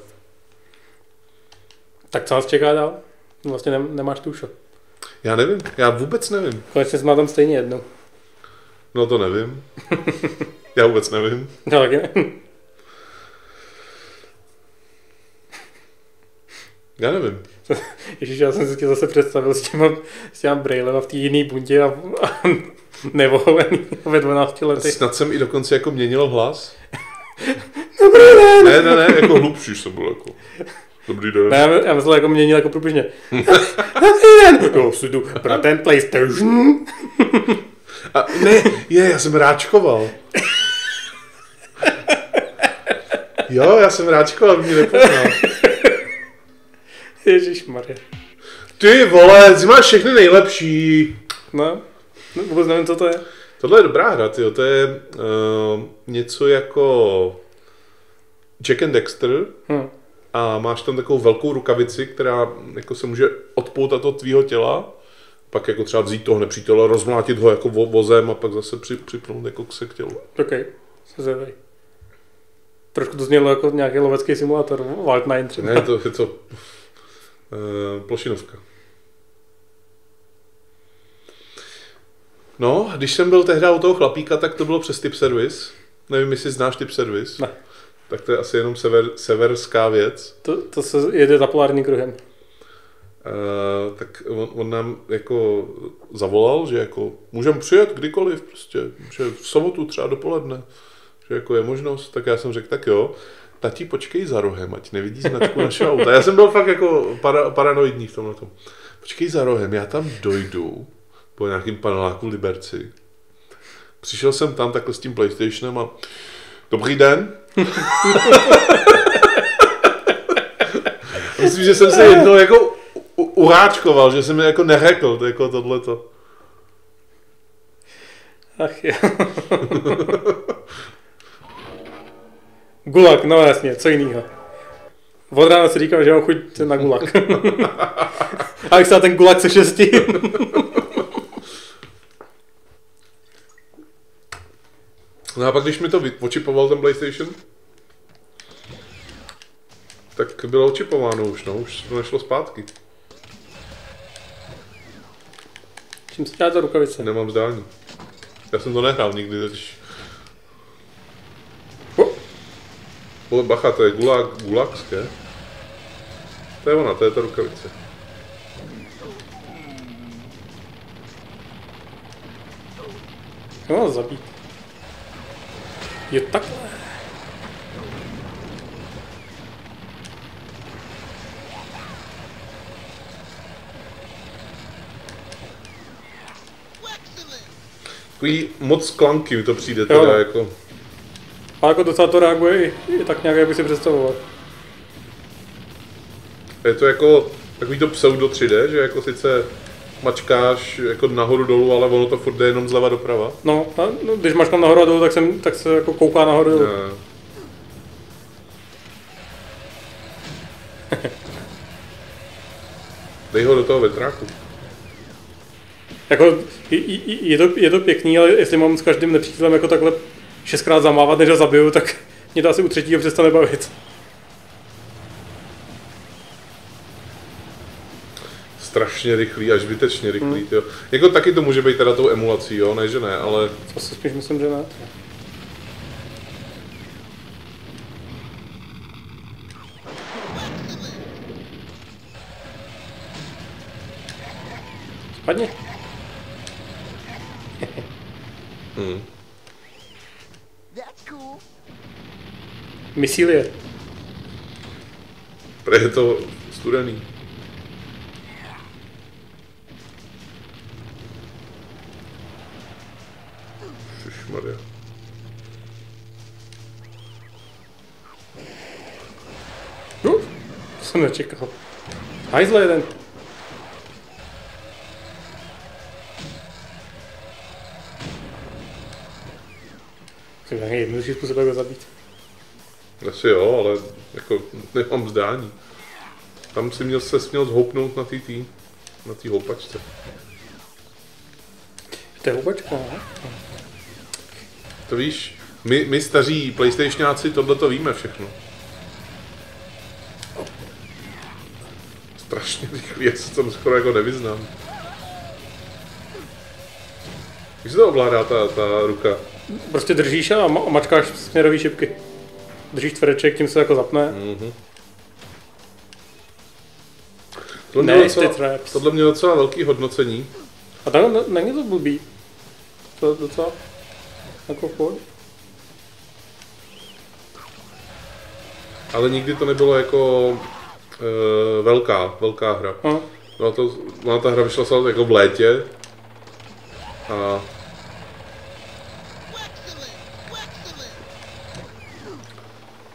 [SPEAKER 2] Tak co nás čeká dál? Vlastně nem, nemáš tušo.
[SPEAKER 1] Já nevím, já vůbec nevím.
[SPEAKER 2] Konečně jsme tam stejně jednou.
[SPEAKER 1] No to nevím. (laughs) Já vůbec nevím.
[SPEAKER 2] No taky ne.
[SPEAKER 1] Já nevím.
[SPEAKER 2] Ježíš, já jsem si tě zase představil s těma, s těma brailema v té jiné bundě a, a nevohovený ve 12 letech.
[SPEAKER 1] Snad jsem i dokonce jako měnil hlas. (laughs)
[SPEAKER 2] Dobrý den!
[SPEAKER 1] Ne, ne, ne, jako hlubší jsem byl jako. Dobrý den.
[SPEAKER 2] Ne, já, já myslel jako měnil jako průběžně. (laughs) Dobrý den! Jo, jdu pro ten PlayStation.
[SPEAKER 1] A, ne, je, já jsem ráčkoval. Jo, já jsem ráčkoval, mě nepoznal.
[SPEAKER 2] Ježíš Maria.
[SPEAKER 1] Ty vole, ty máš všechny nejlepší.
[SPEAKER 2] No, no, vůbec nevím, co to je.
[SPEAKER 1] Tohle je dobrá hra, tyjo. to je uh, něco jako Jack and Dexter
[SPEAKER 2] Hm.
[SPEAKER 1] A máš tam takovou velkou rukavici, která jako se může odpoutat od tvýho těla pak jako třeba vzít toho nepřítele, rozmlátit ho jako vo- vozem a pak zase při, připnout jako k se k tělu.
[SPEAKER 2] OK, se zvědavý. Trošku to znělo jako nějaký lovecký simulátor, Wild Nine třeba.
[SPEAKER 1] Ne, to je to uh, plošinovka. No, když jsem byl tehdy u toho chlapíka, tak to bylo přes tip service. Nevím, jestli znáš tip service.
[SPEAKER 2] Ne.
[SPEAKER 1] Tak to je asi jenom sever, severská věc.
[SPEAKER 2] To, to se jede za polárním kruhem.
[SPEAKER 1] Uh, tak on, on, nám jako zavolal, že jako můžeme přijet kdykoliv, prostě, že v sobotu třeba dopoledne, že jako je možnost, tak já jsem řekl, tak jo, tati počkej za rohem, ať nevidí značku našeho auta. Já jsem byl fakt jako para, paranoidní v tomhle tom. Počkej za rohem, já tam dojdu po nějakým paneláku Liberci. Přišel jsem tam takhle s tím PlayStationem a dobrý den. (laughs) Myslím, že jsem se (laughs) jednou jako uráčkoval, že jsem mi jako neřekl to, jako tohleto.
[SPEAKER 2] Ach jo. Gulag, no jasně, co jiného. Od rána si říkám, že mám chuť na gulag. (laughs) A jak se ten gulag se šesti.
[SPEAKER 1] No a pak, když mi to očipoval ten PlayStation, tak bylo očipováno už, no, už to nešlo zpátky.
[SPEAKER 2] Čím se dělá ta rukavice?
[SPEAKER 1] Nemám zdání. Já jsem to nehrál nikdy, totiž. Vole, bacha, to je gulag, gulagské. To je ona, to je ta rukavice.
[SPEAKER 2] No, zabít. Je takhle.
[SPEAKER 1] Takový moc klanky mi to přijde
[SPEAKER 2] Jo.
[SPEAKER 1] teda jako.
[SPEAKER 2] A jako docela to reaguje i, i tak nějak, jak by si představoval.
[SPEAKER 1] Je to jako takový to pseudo 3D, že jako sice mačkáš jako nahoru dolů, ale ono to furt jde jenom zleva doprava.
[SPEAKER 2] No, a, no když máš tam nahoru a dolů, tak, jsem, tak se jako kouká nahoru. dolů.
[SPEAKER 1] Ne. (laughs) Dej ho do toho vetráku.
[SPEAKER 2] Jako, je, je, je, to, je to pěkný, ale jestli mám s každým nepřítelem jako takhle šestkrát zamávat, než ho zabiju, tak (laughs) mě to asi u třetího přestane bavit.
[SPEAKER 1] Strašně rychlý, až zbytečně rychlý, jo. Jako taky to může být teda tou emulací, jo, ne, že ne, ale
[SPEAKER 2] To si spíš myslím, že ne. Spadni. (laughs)
[SPEAKER 5] Cool.
[SPEAKER 2] Misílie.
[SPEAKER 1] pre je to studený. Ježišmarja.
[SPEAKER 2] No, to jsem nečekal. Hajzle jeden. Jsem nějaký jednodušší způsob, jak ho zabít.
[SPEAKER 1] Asi jo, ale jako nemám zdání. Tam si měl se směl zhoupnout na té tý, na té houpačce.
[SPEAKER 2] To je houbačka, ne?
[SPEAKER 1] To víš, my, my staří PlayStationáci tohle to víme všechno. Strašně rychlý, já se tam skoro jako nevyznám. Jak se to ovládá ta, ta ruka?
[SPEAKER 2] Prostě držíš a ma- mačkáš směrový šipky. Držíš tvrdeček, tím se jako zapne.
[SPEAKER 1] Tohle
[SPEAKER 2] Ne,
[SPEAKER 1] mělo, docela,
[SPEAKER 2] traps.
[SPEAKER 1] tohle mělo docela velký hodnocení.
[SPEAKER 2] A tak ne- není to blbý. To je docela jako pohodě.
[SPEAKER 1] Ale nikdy to nebylo jako uh, velká, velká hra.
[SPEAKER 2] Aha.
[SPEAKER 1] No to, ona ta hra vyšla samozřejmě jako v létě. A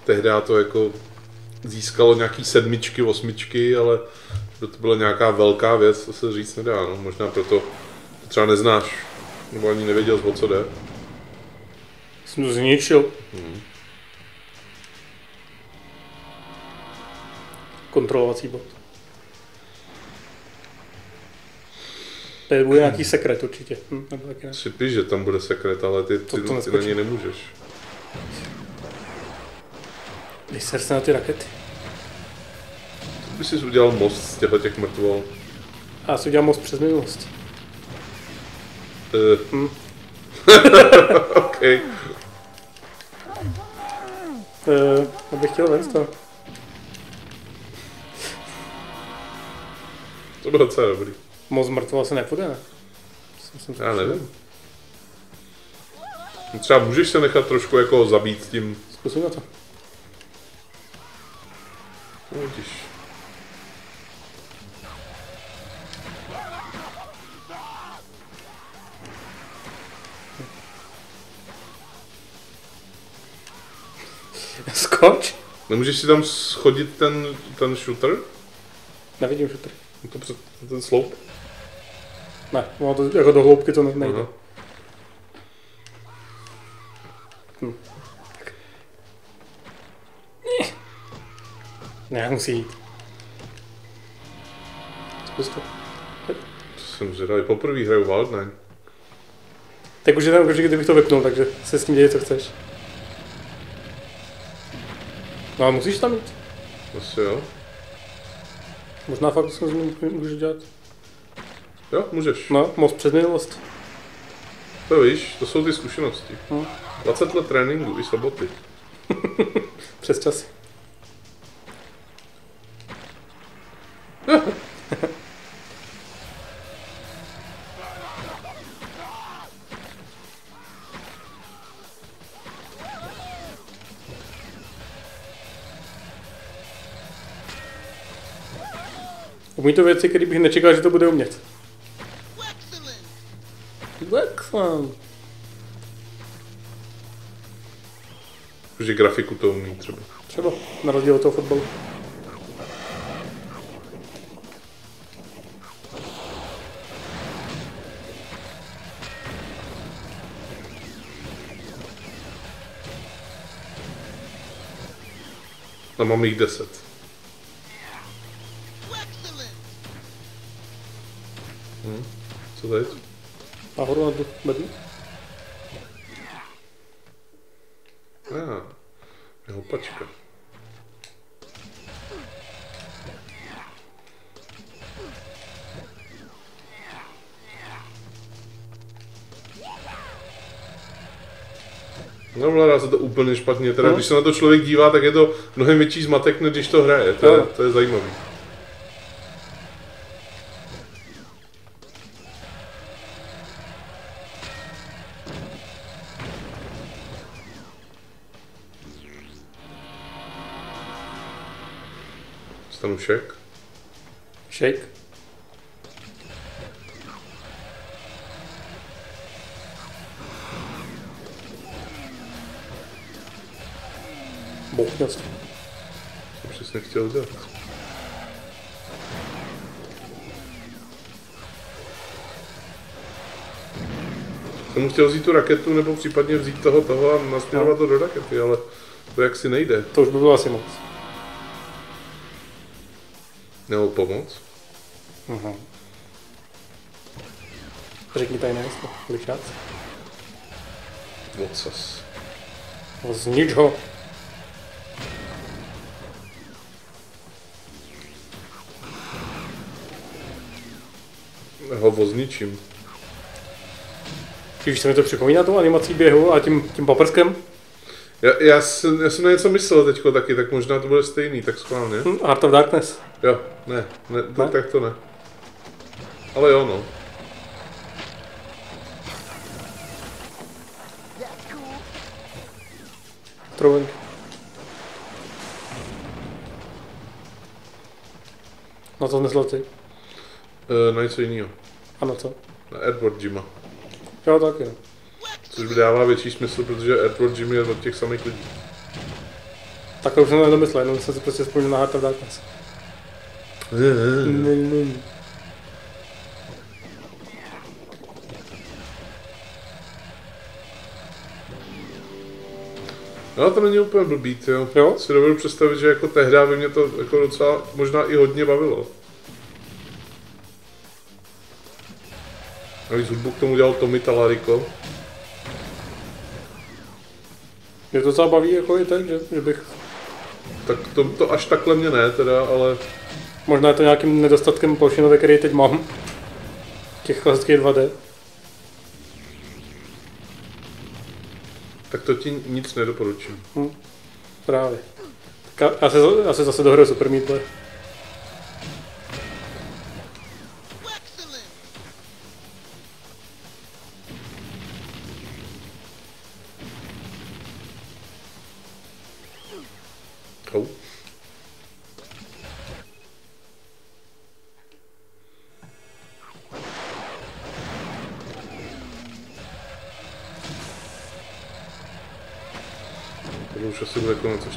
[SPEAKER 1] tehdy to jako získalo nějaký sedmičky, osmičky, ale to byla nějaká velká věc, to se říct nedá, no. Možná proto to třeba neznáš, nebo ani nevěděl, o co jde.
[SPEAKER 2] Jsem to zničil. Kontrolovací bod. To bude nějaký sekret určitě. Hm, nebo taky ne.
[SPEAKER 1] Si píš, že tam bude sekret, ale ty, ty,
[SPEAKER 2] To- to
[SPEAKER 1] ty na něj nemůžeš.
[SPEAKER 2] Vyser se na ty rakety.
[SPEAKER 1] Ty bys si udělal most z těchto těch mrtvol.
[SPEAKER 2] A já si udělám most přes minulost.
[SPEAKER 1] Uh.
[SPEAKER 2] Hm. (laughs)
[SPEAKER 1] OK.
[SPEAKER 2] Uh, abych chtěl ven z toho.
[SPEAKER 1] To bylo docela dobrý.
[SPEAKER 2] Most mrtvol se nepůjde, ne? Jsem, jsem
[SPEAKER 1] Já nevím. Třeba můžeš se nechat trošku jako zabít tím.
[SPEAKER 2] Zkusím na to.
[SPEAKER 1] No, vidíš.
[SPEAKER 2] Skoč?
[SPEAKER 1] Nemůžeš si tam schodit ten, ten shooter?
[SPEAKER 2] Nevidím šutr.
[SPEAKER 1] To před, ten sloup?
[SPEAKER 2] Ne, no to jako do hloubky to ne- nejde.
[SPEAKER 1] Aha.
[SPEAKER 2] Ne, musí jít. Zkus to.
[SPEAKER 1] To jsem zvědavý. Poprvé hraju Wild Nine.
[SPEAKER 2] Tak už je tam okamžik, kdybych to vypnul, takže se s tím děje, co chceš. No ale musíš tam jít.
[SPEAKER 1] Asi jo.
[SPEAKER 2] Možná fakt to můžu dělat.
[SPEAKER 1] Jo, můžeš.
[SPEAKER 2] No, most před minulost.
[SPEAKER 1] To víš, to jsou ty zkušenosti.
[SPEAKER 2] No.
[SPEAKER 1] 20 let tréninku i soboty. (laughs)
[SPEAKER 2] Přes čas. (laughs) Umí to věci, které bych nečekal, že to bude umět. Excellent.
[SPEAKER 1] Že grafiku to umí třeba.
[SPEAKER 2] Třeba, na rozdíl od toho fotbalu.
[SPEAKER 1] A mám jich 10. Co teď?
[SPEAKER 2] Nahoru na tu bednu.
[SPEAKER 1] Ah, je hopačka. No, vládá se to úplně špatně. Teda,
[SPEAKER 2] No.
[SPEAKER 1] když se na to člověk dívá, tak je to mnohem větší zmatek, než když to hraje. To je,
[SPEAKER 2] No.
[SPEAKER 1] to je zajímavý. Stanu šek.
[SPEAKER 2] Shake. Bouchněl jsem.
[SPEAKER 1] Jsem přesně chtěl dělat. Jsem mu chtěl vzít tu raketu, nebo případně vzít toho toho a nasměrovat to do rakety, ale to jaksi nejde.
[SPEAKER 2] To už by bylo asi moc.
[SPEAKER 1] Nebo pomoc.
[SPEAKER 2] Aha. Řekni tajné heslo. Kolikrát?
[SPEAKER 1] Vocas.
[SPEAKER 2] Znič ho.
[SPEAKER 1] Ho vozničím.
[SPEAKER 2] Když se mi to připomíná tou animací běhu a tím, tím paprskem.
[SPEAKER 1] Já, já, jsem, já jsem na něco myslel teďko taky, tak možná to bude stejný, tak schválně.
[SPEAKER 2] Hm, Art of Darkness.
[SPEAKER 1] Jo, ne, ne, to,
[SPEAKER 2] Ne?
[SPEAKER 1] tak to ne. Ale jo, no.
[SPEAKER 2] Trovenky. Na to myslel ty.
[SPEAKER 1] E, na něco jiného.
[SPEAKER 2] A na co?
[SPEAKER 1] Na Edward Jima.
[SPEAKER 2] Jo, taky no.
[SPEAKER 1] Což by dává větší smysl, protože Edward Jim je od těch samých lidí.
[SPEAKER 2] Takhle už jsem to nemyslel, jenom jsem si prostě vzpomněl na Heart of Darkness. Ne, ne.
[SPEAKER 1] No to není úplně blbý, jo.
[SPEAKER 2] Jo?
[SPEAKER 1] Si dovedu představit, že jako tehdy by mě to jako docela možná i hodně bavilo. Navíc hudbu k tomu dělal Tommy Talarico.
[SPEAKER 2] Mě to docela baví jako i teď, že, že bych...
[SPEAKER 1] Tak to, to až takhle mě ne teda, ale
[SPEAKER 2] Možná je to nějakým nedostatkem plošinově, který teď mám. Těch klasických 2D.
[SPEAKER 1] tak to ti nic nedoporučím.
[SPEAKER 2] Právě. Tak já, já, se, já se zase dohraju Super Meat Boy.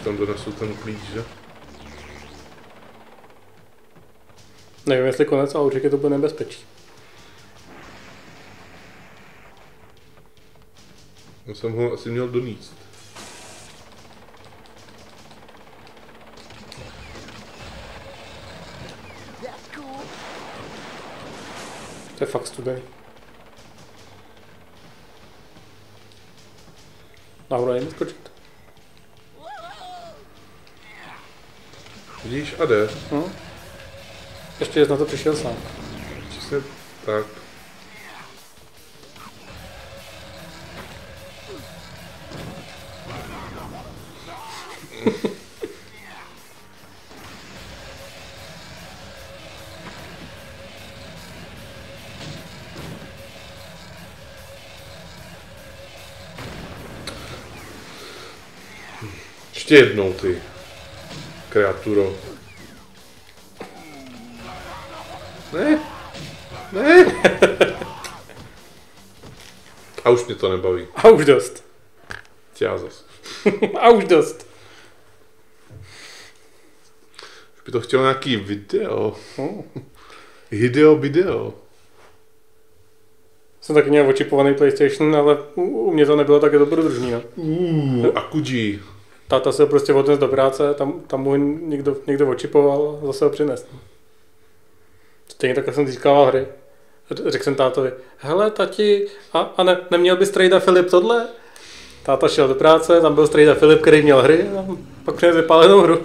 [SPEAKER 1] Tam donesu ten klíč, že?
[SPEAKER 2] Nevím, jestli konec, ale určitě to bude nebezpečí.
[SPEAKER 1] Já jsem ho asi měl doníst.
[SPEAKER 2] To je fakt studený. Nahoru nejde
[SPEAKER 1] Vidíš a jde.
[SPEAKER 2] Hm? Ještě na to přišel sám.
[SPEAKER 1] Přesně tak. Ještě jednou ty, kreaturo. Ne, ne. A už mě to nebaví.
[SPEAKER 2] A už dost.
[SPEAKER 1] Já zas.
[SPEAKER 2] A už dost.
[SPEAKER 1] Už by to chtělo nějaký video.
[SPEAKER 2] Hm.
[SPEAKER 1] Hideo video.
[SPEAKER 2] Jsem taky měl očipovaný PlayStation, ale u, u mě to nebylo tak dobrodružný. No.
[SPEAKER 1] Uh, Akuji.
[SPEAKER 2] Táta se prostě odnes do práce, tam, tam mu někdo, někdo očipoval a zase ho přines. Stejně tak, jsem získával hry. Řekl jsem tátovi, hele tati, a, a ne, neměl by Strejda Filip tohle? Táta šel do práce, tam byl Strejda Filip, který měl hry, a pak přines vypálenou hru.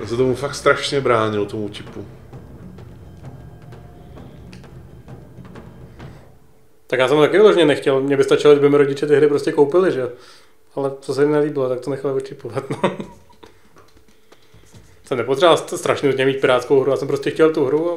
[SPEAKER 1] Já se tomu fakt strašně bránil, tomu čipu.
[SPEAKER 2] Tak já jsem to taky vyloženě nechtěl, mě by stačilo, kdyby mi rodiče ty hry prostě koupili, že. Ale to se jim nelíbilo, tak to nechali očipovat, no. (laughs) Jsem nepotřeboval st- strašně nutně mít pirátskou hru, já jsem prostě chtěl tu hru a...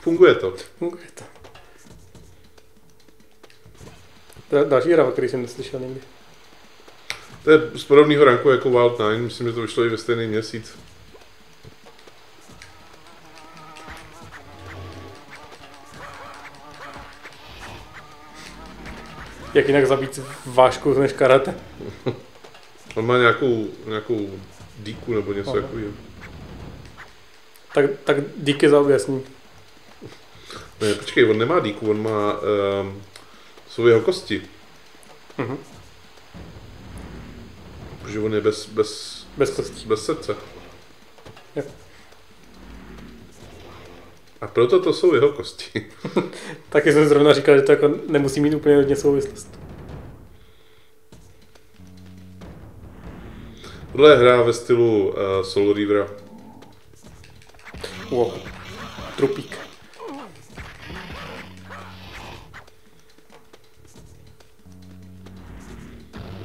[SPEAKER 1] Funguje to.
[SPEAKER 2] Funguje to. To je další hra, o který jsem neslyšel nikdy.
[SPEAKER 1] To je z podobného ranku jako Wild Nine, myslím, že to vyšlo i ve stejný měsíc.
[SPEAKER 2] Jak jinak zabít vášku než karate. (laughs)
[SPEAKER 1] On má nějakou, nějakou díku nebo něco takového.
[SPEAKER 2] Tak, tak díky za objasní.
[SPEAKER 1] Ne, počkej, on nemá díku, on má, um, jsou jeho kosti.
[SPEAKER 2] Mhm.
[SPEAKER 1] Protože on je bez, bez,
[SPEAKER 2] Bez kostí.
[SPEAKER 1] bez srdce.
[SPEAKER 2] Jo.
[SPEAKER 1] A proto to jsou jeho kosti. (laughs)
[SPEAKER 2] Taky jsem zrovna říkal, že to jako nemusí mít úplně hodně souvislost.
[SPEAKER 1] Tohle je hra ve stylu uh, Soul Reavera.
[SPEAKER 2] Wow. Trupík.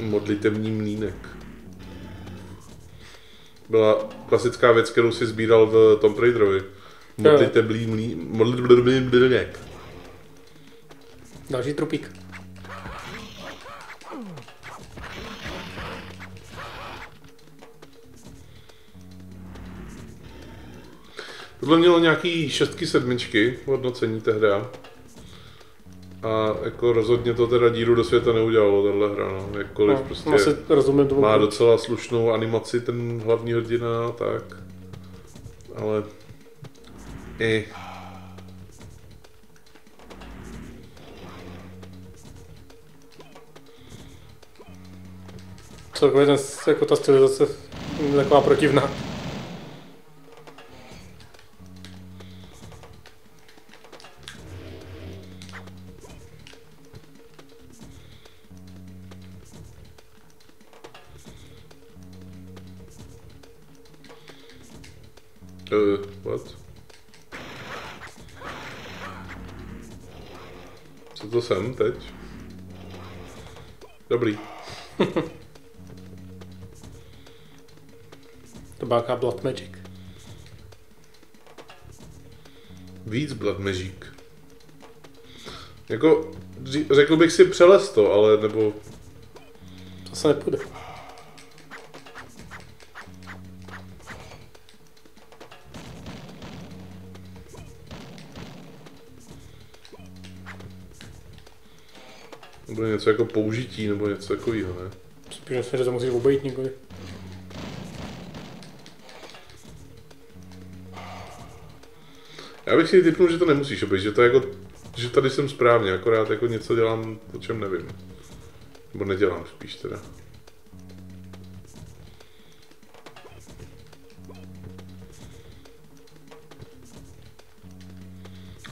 [SPEAKER 1] Modlitevní mlínek. Byla klasická věc, kterou si sbíral v Tomb Raiderovi. Modlitevní mlí- modlitevní mlínek.
[SPEAKER 2] Další trupík.
[SPEAKER 1] Tohle mělo nějaký šestky, sedmičky hodnocení tehdy. A jako rozhodně to teda díru do světa neudělalo, tahle hra, no. Jakkoliv
[SPEAKER 2] No,
[SPEAKER 1] prostě
[SPEAKER 2] asi rozumím tomu.
[SPEAKER 1] má docela slušnou animaci ten hlavní hrdina, tak. Ale I.
[SPEAKER 2] Celkově ten, jako ta stylizace taková protivná. Blood Magic.
[SPEAKER 1] Víc Blood Magic. Jako, řekl bych si přelez to, ale nebo...
[SPEAKER 2] To se nepůjde.
[SPEAKER 1] Nebo něco jako použití, nebo něco takového, ne?
[SPEAKER 2] Spíš myslím, že to musíš obejít nikoli.
[SPEAKER 1] Já bych si typnul, že to nemusíš obejít, že to jako, že tady jsem správně, akorát jako něco dělám, o čem nevím. Nebo nedělám spíš teda.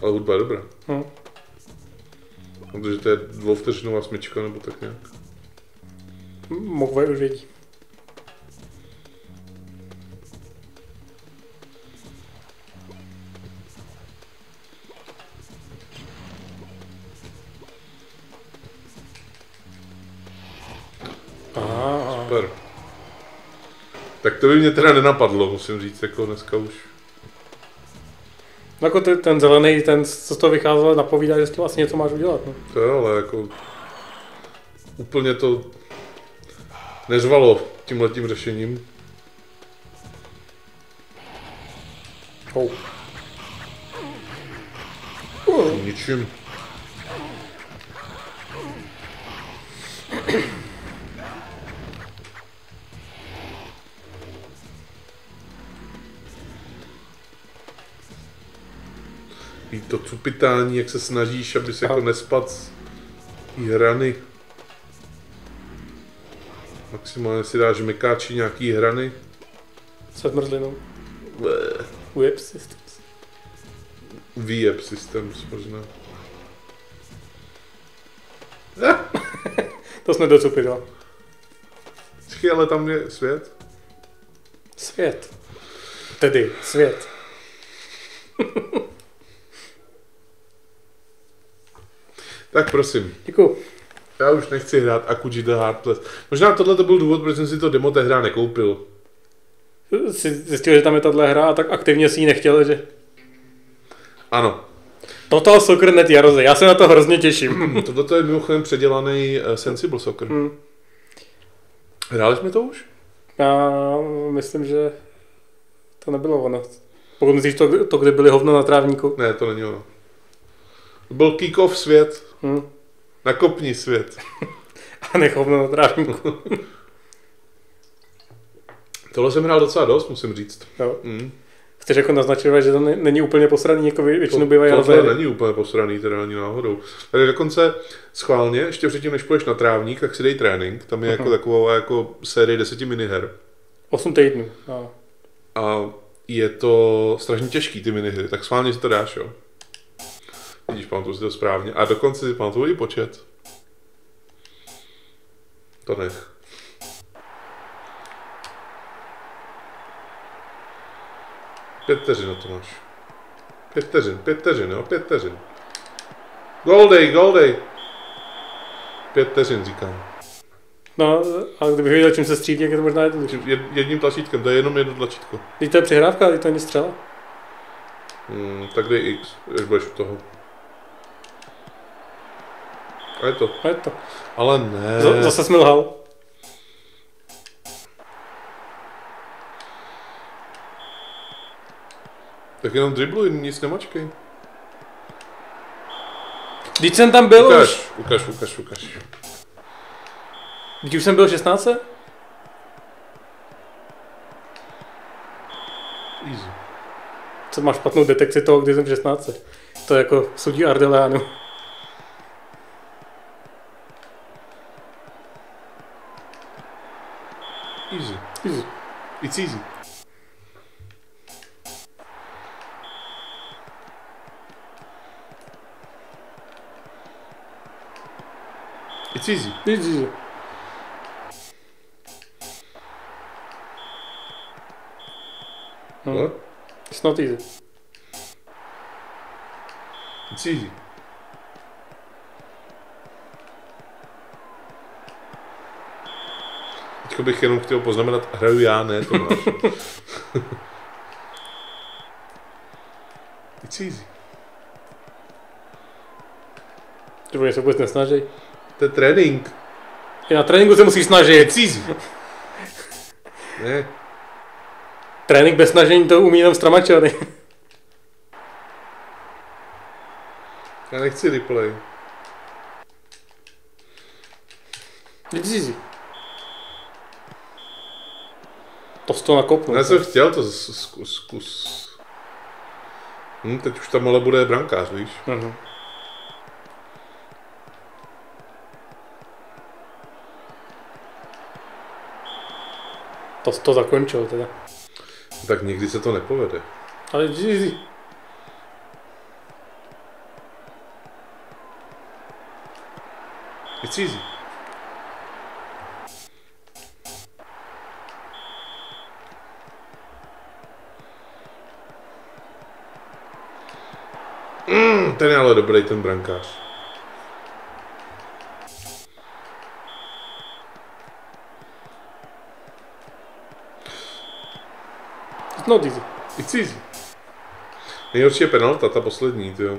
[SPEAKER 1] Ale hudba je dobrá.
[SPEAKER 2] Hm.
[SPEAKER 1] Protože to je dvouvteřinová smyčka nebo tak nějak.
[SPEAKER 2] Mogvaj už
[SPEAKER 1] to by mě teda nenapadlo, musím říct, jako dneska už.
[SPEAKER 2] No jako ty, ten zelený, ten, co z toho vycházel, napovídá, že s tím asi něco máš udělat. No.
[SPEAKER 1] To jo, ale jako úplně to neřvalo tímhletím řešením.
[SPEAKER 2] Oh.
[SPEAKER 1] Ničím. I to cupitání, jak se snažíš, aby se jako nespadl z hrany. Maximálně si dáš mekáči nějaký hrany.
[SPEAKER 2] Se zmrzlinou. Web Systems.
[SPEAKER 1] VAP Systems možná. (laughs)
[SPEAKER 2] To jsme docupili,
[SPEAKER 1] Počkej, ale tam je svět.
[SPEAKER 2] Svět. Tedy, svět. (laughs)
[SPEAKER 1] Tak prosím,
[SPEAKER 2] Děkuju.
[SPEAKER 1] já už nechci hrát Akuji The Heartless. Možná tohle to byl důvod, proč jsem si to demo té hra nekoupil.
[SPEAKER 2] Jsi zjistil, že tam je tahle hra a tak aktivně si ji nechtěl, že...
[SPEAKER 1] Ano,
[SPEAKER 2] Total Soccer Net Jaroze, já se na to hrozně těším. (clears throat)
[SPEAKER 1] tohle je mimochodem předělaný uh, Sensible Soccer.
[SPEAKER 2] Hmm.
[SPEAKER 1] Hráli jsme to už?
[SPEAKER 2] Já myslím, že to nebylo ono. Pokud myslíš to, to kde byly hovno na trávníku.
[SPEAKER 1] Ne, to není ono. Byl Kikov svět.
[SPEAKER 2] Hm.
[SPEAKER 1] Nakopni svět. (laughs)
[SPEAKER 2] A nech hovno na trávníku. (laughs)
[SPEAKER 1] Tohle jsem hrál docela dost, musím říct.
[SPEAKER 2] Jo.
[SPEAKER 1] Mm.
[SPEAKER 2] Chceš jako naznačovat, že to ne- není úplně posraný, jako vě- většinou bývají
[SPEAKER 1] to, tohle není úplně posraný, teda ani náhodou. Tady dokonce schválně, ještě předtím, než půjdeš na trávník, tak si dej trénink. Tam je jako taková jako série deseti miniher.
[SPEAKER 2] 8 týdnů. No.
[SPEAKER 1] A je to strašně těžký, ty minihry, tak schválně si to dáš, jo. Pamatuju si to správně. A dokonce si pamatuju i počet. To nech. Pět vteřin na to máš. Pět vteřin, pět vteřin, jo, pět vteřin. Goldej, goldej. Pět vteřin, říkám.
[SPEAKER 2] no, ale kdybych věděl, čím se střídí, jak je to možná jednodušší.
[SPEAKER 1] Jed, jedním tlačítkem, to je jenom jedno tlačítko.
[SPEAKER 2] Teď to je přihrávka, teď to není střela.
[SPEAKER 1] Hmm, tak dej X, až budeš u toho. A je to.
[SPEAKER 2] A je to.
[SPEAKER 1] Ale ne.
[SPEAKER 2] Z- zase jsme lhal.
[SPEAKER 1] Tak jenom dribluj, nic nemačkej.
[SPEAKER 2] Teď jsem tam byl už.
[SPEAKER 1] Ukaž, ukaž, ukaž, ukaž.
[SPEAKER 2] Teď už jsem byl 16?
[SPEAKER 1] Easy.
[SPEAKER 2] Co má špatnou detekci toho, kdy jsem v 16. To je jako sudí Ardeleanu.
[SPEAKER 1] It's easy. It's easy.
[SPEAKER 2] Easy. Hmm.
[SPEAKER 1] What?
[SPEAKER 2] It's not easy.
[SPEAKER 1] It's easy. Teďko bych jenom chtěl poznamenat, hraju já, ne Tomáš. (laughs) It's easy.
[SPEAKER 2] Oni se vůbec nesnaží.
[SPEAKER 1] To je trénink.
[SPEAKER 2] I na tréninku se musíš snažit.
[SPEAKER 1] It's easy. Ne,
[SPEAKER 2] Trénink bez snažení to umí jenom stramačony.
[SPEAKER 1] já nechci replay.
[SPEAKER 2] It's easy. To z toho nakopnu.
[SPEAKER 1] Já jsem chtěl to zkus. zkus. Hm, teď už tam ale bude brankář, víš?
[SPEAKER 2] Mhm. To, to zakončil teda.
[SPEAKER 1] Tak nikdy se to nepovede.
[SPEAKER 2] Ale easy.
[SPEAKER 1] It's easy. Ten je ale dobrý, ten brankář.
[SPEAKER 2] It's not easy.
[SPEAKER 1] It's easy. Nejhorší je penalta, ta poslední, jo.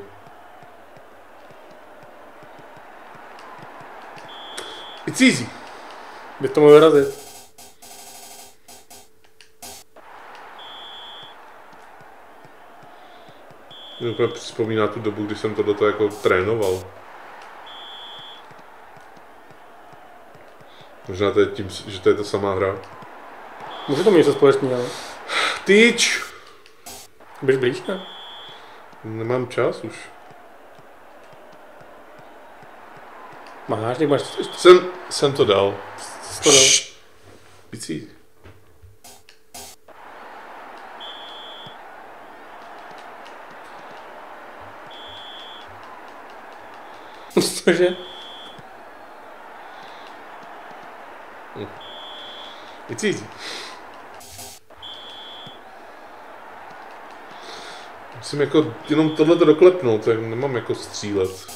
[SPEAKER 1] It's easy.
[SPEAKER 2] By to mohl vyrazit.
[SPEAKER 1] Úplně připomíná tu dobu, kdy jsem tohleto jako trénoval. Možná to je tím, že to je ta samá hra.
[SPEAKER 2] Může to mít něco společného.
[SPEAKER 1] Tyč!
[SPEAKER 2] Budeš blíž, ne?
[SPEAKER 1] Nemám čas už.
[SPEAKER 2] Máš, tak máš
[SPEAKER 1] Jsem, jsem to dal.
[SPEAKER 2] to dal. (laughs) Cože?
[SPEAKER 1] It's easy. Musím jako jenom tohle doklepnout, tak nemám jako střílet.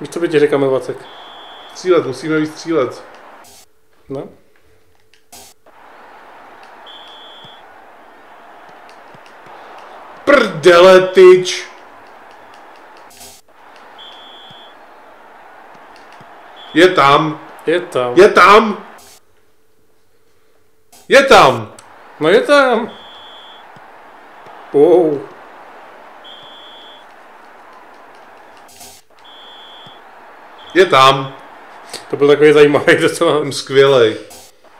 [SPEAKER 2] Víš, co by ti řekl Vacek?
[SPEAKER 1] Střílet, musíme víc střílet.
[SPEAKER 2] No?
[SPEAKER 1] Prdele, tyč! Je tam,
[SPEAKER 2] Je tam.
[SPEAKER 1] je tam! Je tam!
[SPEAKER 2] No je tam. Wow.
[SPEAKER 1] Je tam!
[SPEAKER 2] To byl takový zajímavý docela
[SPEAKER 1] skvělej.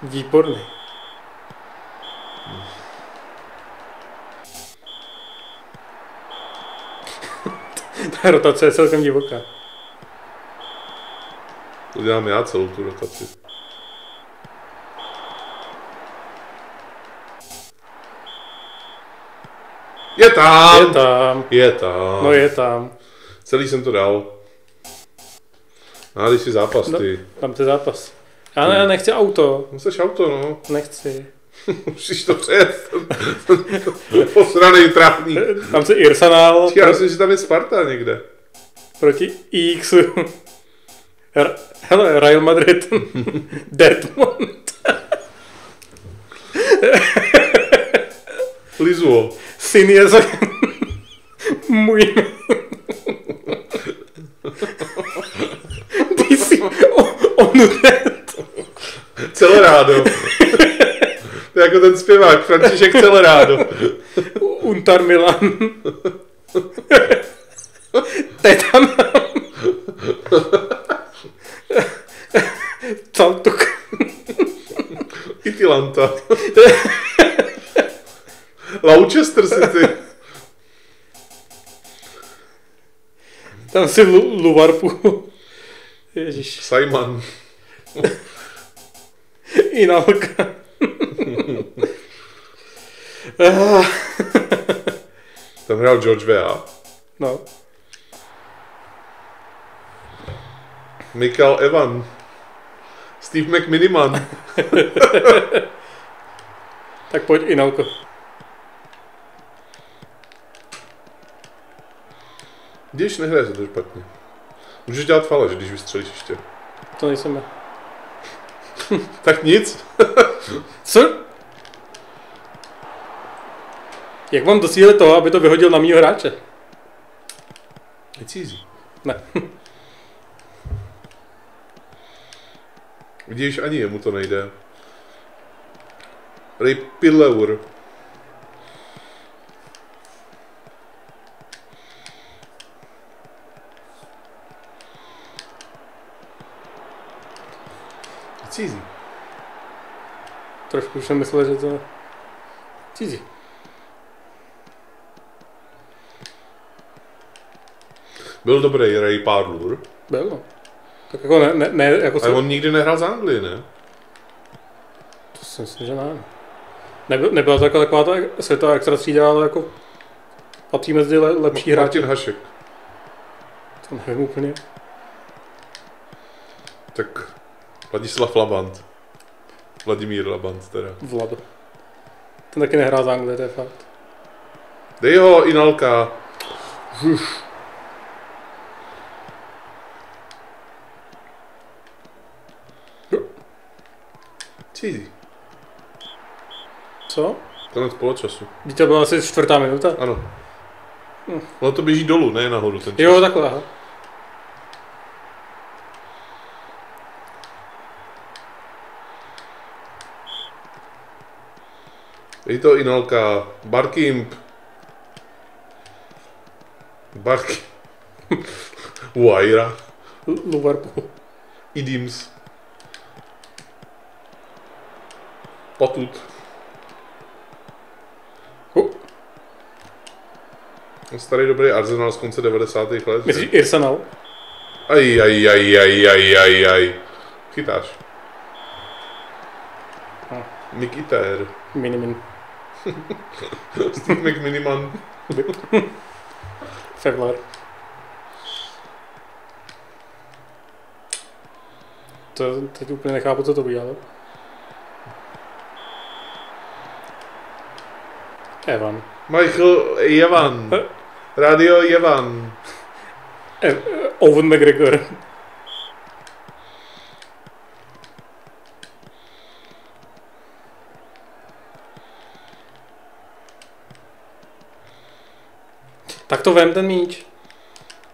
[SPEAKER 2] výborný. Ta (laughs) rotace je celkem divoká.
[SPEAKER 1] Udělám já celou tu rotaci. Je tam!
[SPEAKER 2] Je tam.
[SPEAKER 1] Je tam.
[SPEAKER 2] No je tam.
[SPEAKER 1] Celý jsem to dal. A když si zápas,
[SPEAKER 2] No.
[SPEAKER 1] ty.
[SPEAKER 2] Tam ty zápas. Já ne, nechci auto.
[SPEAKER 1] No seš auto, no.
[SPEAKER 2] Nechci. (laughs)
[SPEAKER 1] Musíš to přejet. (laughs) Posranej trávník.
[SPEAKER 2] Tam se Irsanál
[SPEAKER 1] Já myslím, že tam je Sparta někde.
[SPEAKER 2] proti IX. (laughs) R- Hele, Real Madrid. Dortmund.
[SPEAKER 1] Lizuo.
[SPEAKER 2] Syn je za... Můj... Ty jsi onudet.
[SPEAKER 1] Celerádo. To je jako ten zpěvák, František Celerádo.
[SPEAKER 2] Untar Milan. Tetan. Co?
[SPEAKER 1] auta. Lauchester City.
[SPEAKER 2] Tam si Lu- Luvarpu. Ježíš.
[SPEAKER 1] Simon.
[SPEAKER 2] Inalka. (laughs)
[SPEAKER 1] Tam hrál George Vea.
[SPEAKER 2] no,
[SPEAKER 1] Michael Evan. Steve McMiniman. (laughs)
[SPEAKER 2] tak pojď Inalko.
[SPEAKER 1] Když nehraje se to špatně. Můžeš dělat faleš, když vystřelíš ještě.
[SPEAKER 2] To nejsem já. (laughs)
[SPEAKER 1] Tak nic. (laughs)
[SPEAKER 2] Co? Jak mám docílit toho, aby to vyhodil na mýho hráče?
[SPEAKER 1] It's easy.
[SPEAKER 2] Ne.
[SPEAKER 1] Vidíš, ani jemu to nejde. Ray Easy.
[SPEAKER 2] Trošku jsem myslel, že to... Cizí.
[SPEAKER 1] Byl dobrý Ray Parlour,
[SPEAKER 2] Byl, no. Tak jako ne, ne, ne jako
[SPEAKER 1] ale
[SPEAKER 2] se...
[SPEAKER 1] on nikdy nehrál za Anglii, ne?
[SPEAKER 2] To si myslím, že ne. Nebyl, nebyla to jako taková ta světová extra třída, ale jako patří mezi le, lepší hráči.
[SPEAKER 1] Martin Hašek.
[SPEAKER 2] To nevím úplně.
[SPEAKER 1] Tak Vladislav Labant. Vladimír Labant teda.
[SPEAKER 2] Vlado. Ten taky nehrál za Anglii, to je fakt.
[SPEAKER 1] Dej ho, Inalka. Easy.
[SPEAKER 2] Co?
[SPEAKER 1] Konec poločasu.
[SPEAKER 2] Teď to byla asi čtvrtá minuta.
[SPEAKER 1] Ano. Ono to běží dolů, ne nahoru ten čas.
[SPEAKER 2] Jo, takhle, aha.
[SPEAKER 1] Dej to Inalka. Barkimp. Bark. (laughs) Waira.
[SPEAKER 2] L- Liverpool.
[SPEAKER 1] Idims. Patut.
[SPEAKER 2] Uh,
[SPEAKER 1] Starý dobrý Arsenal z konce 90. let.
[SPEAKER 2] myslíš Arsenal?
[SPEAKER 1] Aj, aj, aj, aj, aj, aj, aj. Chytáš.
[SPEAKER 2] Hm.
[SPEAKER 1] Mikitér.
[SPEAKER 2] Minimin. (laughs)
[SPEAKER 1] Steve McMiniman. (laughs)
[SPEAKER 2] Fevler. To teď úplně nechápu, co to udělal. Evan.
[SPEAKER 1] Michael Jevan. Radio Jevan.
[SPEAKER 2] E- Owen McGregor. Tak to vem ten míč.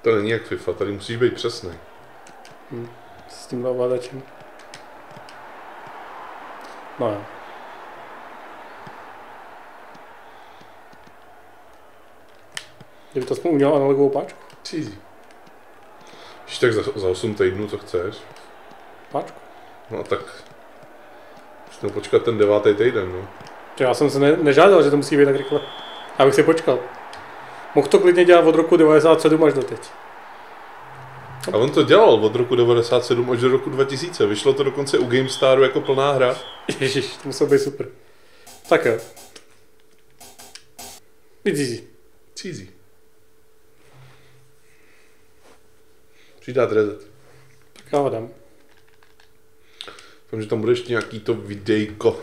[SPEAKER 1] To není jak FIFA, tady musíš být přesný.
[SPEAKER 2] S tím ovladačem. No jo. Kdyby to aspoň udělal analogovou páčku.
[SPEAKER 1] Easy. Když tak za, za 8 týdnů, co chceš.
[SPEAKER 2] Páčku.
[SPEAKER 1] No tak musíme počkat ten devátý týden, no.
[SPEAKER 2] Já jsem se ne, nežádal, že to musí být tak rychle. Já bych si počkal. Mohl to klidně dělat od roku 97 až do teď.
[SPEAKER 1] A on to dělal od roku 97 až do roku 2000. Vyšlo to dokonce u GameStaru jako plná hra.
[SPEAKER 2] Ježíš, to muselo být super. Tak jo. Víc easy.
[SPEAKER 1] Easy. Přidát reset.
[SPEAKER 2] Tak já ho dám.
[SPEAKER 1] Doufám, že tam bude ještě nějaký to videjko.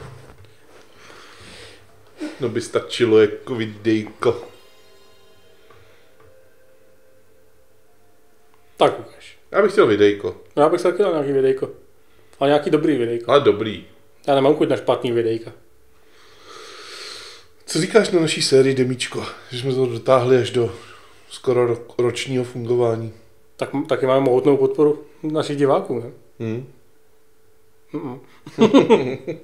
[SPEAKER 1] No by stačilo jako videjko.
[SPEAKER 2] Tak ukáž.
[SPEAKER 1] Já bych chtěl videjko.
[SPEAKER 2] No, já bych taky dal nějaký videjko. Ale nějaký dobrý videjko.
[SPEAKER 1] Ale dobrý.
[SPEAKER 2] Já nemám chuť na špatný videjka.
[SPEAKER 1] Co říkáš na naší sérii Demíčko? Že jsme to dotáhli až do skoro ro- ročního fungování.
[SPEAKER 2] Tak taky máme mohutnou podporu našich diváků, ne?
[SPEAKER 1] Hm?
[SPEAKER 2] Mm-mm. (laughs)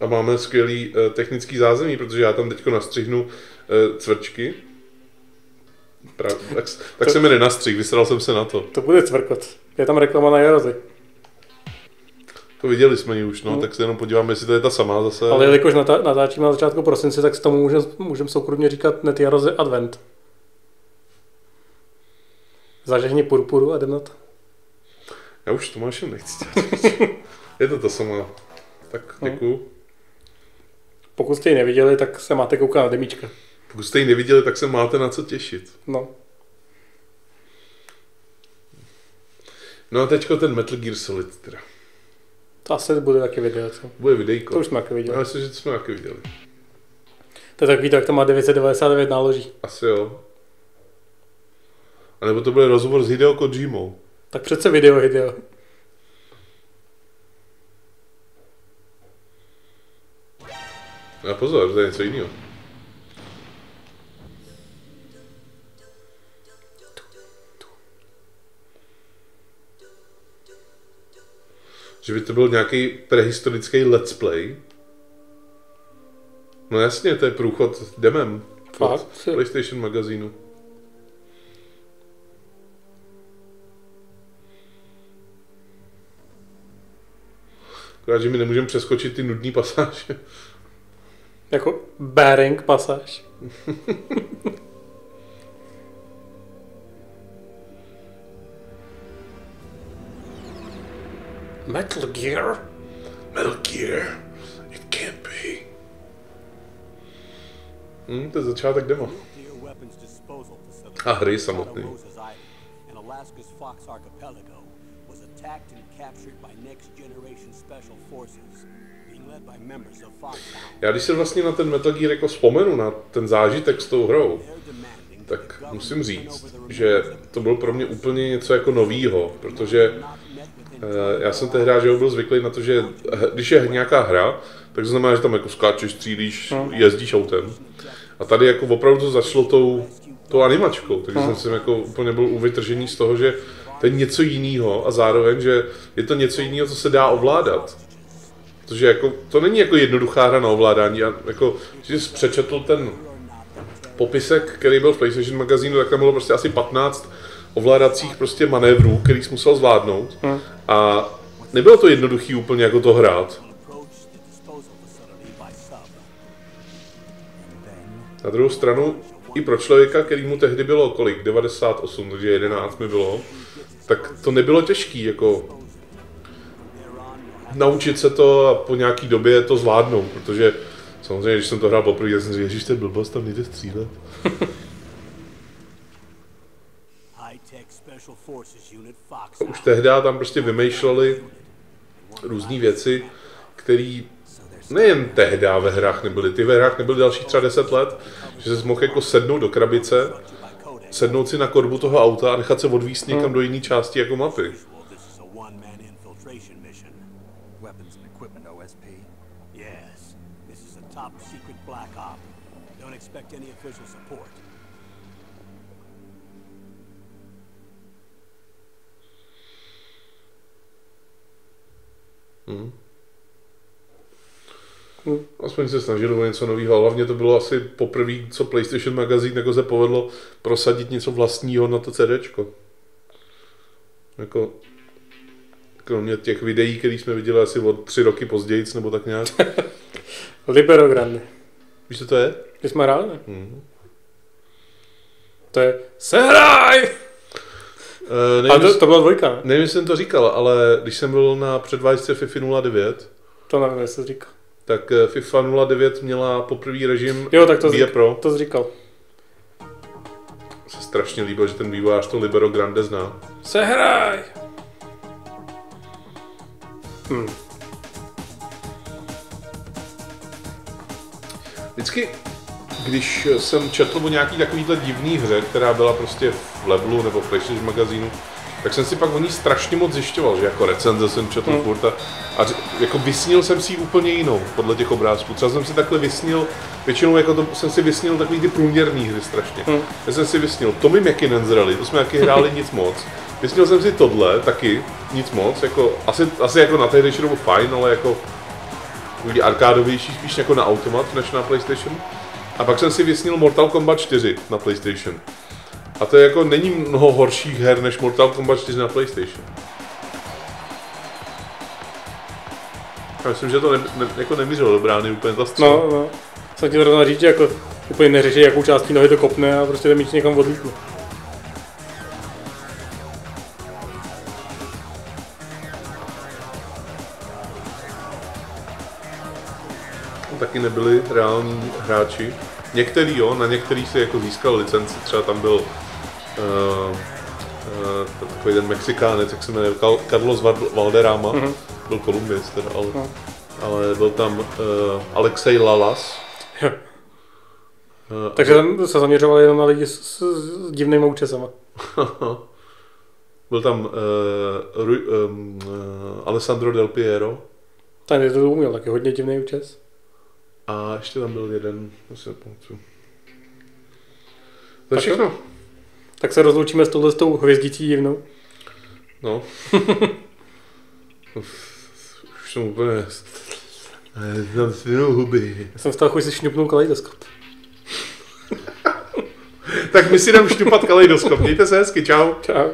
[SPEAKER 1] A máme skvělý uh, technický zázemí, protože já tam teďko nastřihnu uh, cvrčky. Pra, tak, tak se mi nenastřih, vysral jsem se na to.
[SPEAKER 2] To bude cvrkot. Je tam reklama na Jarozy.
[SPEAKER 1] To viděli jsme ji už, no, tak se jenom podíváme, jestli to je ta samá zase.
[SPEAKER 2] Ale jelikož natá- natáčíme na začátku prosince, tak s tomu můžeme můžem soukromně říkat Netjaroze Advent. Zažehni purpuru a jdem na to.
[SPEAKER 1] Já už Tomášem nechci dělat. (laughs) je to ta samá. Tak děkuju.
[SPEAKER 2] Pokud jste ji neviděli, tak se máte koukat na demíčka.
[SPEAKER 1] Pokud jste ji neviděli, tak se máte na co těšit.
[SPEAKER 2] No.
[SPEAKER 1] No a teďko ten Metal Gear Solid teda.
[SPEAKER 2] To asi bude taky video, co?
[SPEAKER 1] Bude videjko.
[SPEAKER 2] To už jsme taky
[SPEAKER 1] Já
[SPEAKER 2] viděli.
[SPEAKER 1] myslím, že to jsme taky viděli.
[SPEAKER 2] To je takový, tak to má 999 náloží.
[SPEAKER 1] Asi jo. A nebo to bude rozhovor s Hideo Kojimou.
[SPEAKER 2] Tak přece video, video.
[SPEAKER 1] A pozor, to je něco jiného. Že by to byl nějaký prehistorický let's play. No jasně, to je průchod demem.
[SPEAKER 2] Fakt?
[SPEAKER 1] PlayStation magazínu. Akorát, že my nemůžeme přeskočit ty nudné pasáže.
[SPEAKER 2] Jako bearing pasáž. (laughs) Metal Gear?
[SPEAKER 1] Metal Gear? It can't be. Hm, to je začátek demo. A hry samotný.
[SPEAKER 6] Rosa's Island in Alaska's Fox Archipelago was attacked and captured by next generation special forces being led by members of Foxhound.
[SPEAKER 1] Já když se vlastně na ten Metal Gear jako vzpomenu, na ten zážitek s tou hrou, tak musím říct, že to bylo pro mě úplně něco jako novýho, protože
[SPEAKER 6] not met within
[SPEAKER 1] eh, já jsem tehdy že byl zvyklý na to, že když je nějaká hra, tak to znamená, že tam jako skáčeš, střílíš, jezdíš autem. A tady jako opravdu to začalo tou, tou animačkou, takže jsem si jako úplně byl u vytržení z toho, že to je něco jiného a zároveň, že je to něco jiného, co se dá ovládat. Protože jako, to není jako jednoduchá hra na ovládání. A jako, když jsi přečetl ten popisek, který byl v PlayStation magazínu, tak tam bylo prostě asi 15 ovládacích prostě manévrů, který jsi musel zvládnout. A nebylo to jednoduchý úplně jako to hrát. Na druhou stranu, i pro člověka, který mu tehdy bylo kolik, 98, takže 11 mi bylo, tak to nebylo těžký, jako naučit se to a po nějaký době to zvládnout, protože samozřejmě, když jsem to hrál poprvé, jsem říkal, ježiš, to je blbost, tam nejde střílet. (laughs)
[SPEAKER 6] high-tech special forces unit Foxhound.
[SPEAKER 1] Už tehdy tam prostě vymýšleli různé věci, které nejen tehdy ve hrách nebyly, ty ve hrách nebyly dalších třeba 10 let, že jsi mohl jako sednout do krabice, sednout si na korbu toho auta a nechat se odvíst někam do jiné části jako mapy. Aspoň se snažili o něco nového, hlavně to bylo asi poprvé, co PlayStation magazín jako se povedlo prosadit něco vlastního na to CDčko. Jako, kromě těch videí, které jsme viděli asi od tři roky později, nebo tak nějak. (laughs)
[SPEAKER 2] Libero Grande.
[SPEAKER 1] Víš, co to je?
[SPEAKER 2] Když jsme hráli, ne? To je Sehraj!
[SPEAKER 1] Uh,
[SPEAKER 2] Ale
[SPEAKER 1] nevím,
[SPEAKER 2] to, to byla dvojka, ne?
[SPEAKER 1] nevím, jestli jsem to říkal, ale když jsem byl na předvážce FIFA 09,
[SPEAKER 2] To nevím, jestli říkal.
[SPEAKER 1] tak eh, FIFA 09 měla poprvý režim
[SPEAKER 2] Jo, tak to jsi,
[SPEAKER 1] BE Pro.
[SPEAKER 2] to jsi říkal.
[SPEAKER 1] Se strašně líbilo, že ten vývojář to Libero Grande zná.
[SPEAKER 2] Sehraj! Hm.
[SPEAKER 1] Vždycky, když jsem četl o nějaký takovýhle divný hře, která byla prostě v Levelu nebo v PlayStation magazínu, tak jsem si pak o ní strašně moc zjišťoval, že jako recenze jsem četl hmm. furt a, a jako vysnil jsem si ji úplně jinou podle těch obrázků. Třeba jsem si takhle vysnil, většinou jako to, jsem si vysnil takový ty průměrný hry strašně. Hmm. Já jsem si vysnil Tommy McKinnon z Rally, to jsme taky hráli (laughs) nic moc. Vysnil jsem si tohle taky, nic moc, jako, asi, asi jako na tehdejší dobu fajn, ale jako takový arkádovější spíš jako na automat než na PlayStation. A pak jsem si vysnil Mortal Kombat 4 na PlayStation. A to je jako, není mnoho horších her než Mortal Kombat 4 na PlayStation. Já myslím, že to ne, ne, jako nemířilo do brány úplně ta střela.
[SPEAKER 2] No, no. Jsem ti zrovna říct, že jako úplně neřeší, jakou částí nohy to kopne a prostě ten míč někam odlítne.
[SPEAKER 1] Nebyli reální hráči. Některý jo, na některý si jako získal licenci, třeba tam byl uh, uh, takový ten Mexikánec, jak se jmenuje, Carlos Val- Valderrama, mm-hmm. byl Kolumbiec teda, ale,
[SPEAKER 2] No.
[SPEAKER 1] ale byl tam uh, Alexej Lalas,
[SPEAKER 2] Jo.
[SPEAKER 1] uh,
[SPEAKER 2] Takže tam se zaměřoval jenom na lidi s, s, s divnýma účesama. (laughs)
[SPEAKER 1] byl tam uh, Ru, um, uh, Alessandro Del Piero
[SPEAKER 2] Ten je to uměl, taky hodně divný účes.
[SPEAKER 1] A ještě tam byl jeden, já si nepamatuju. To je
[SPEAKER 2] Tak
[SPEAKER 1] všechno.
[SPEAKER 2] Tak se rozloučíme s touhle s tou hvězdící divnou.
[SPEAKER 1] No. (laughs) Už jsem úplně... Znám svinou huby.
[SPEAKER 2] Já jsem z toho chuť si šňupnul kaleidoskop.
[SPEAKER 1] Tak my si jdem šťupat kaleidoskop. Mějte se hezky, čau.
[SPEAKER 2] Čau.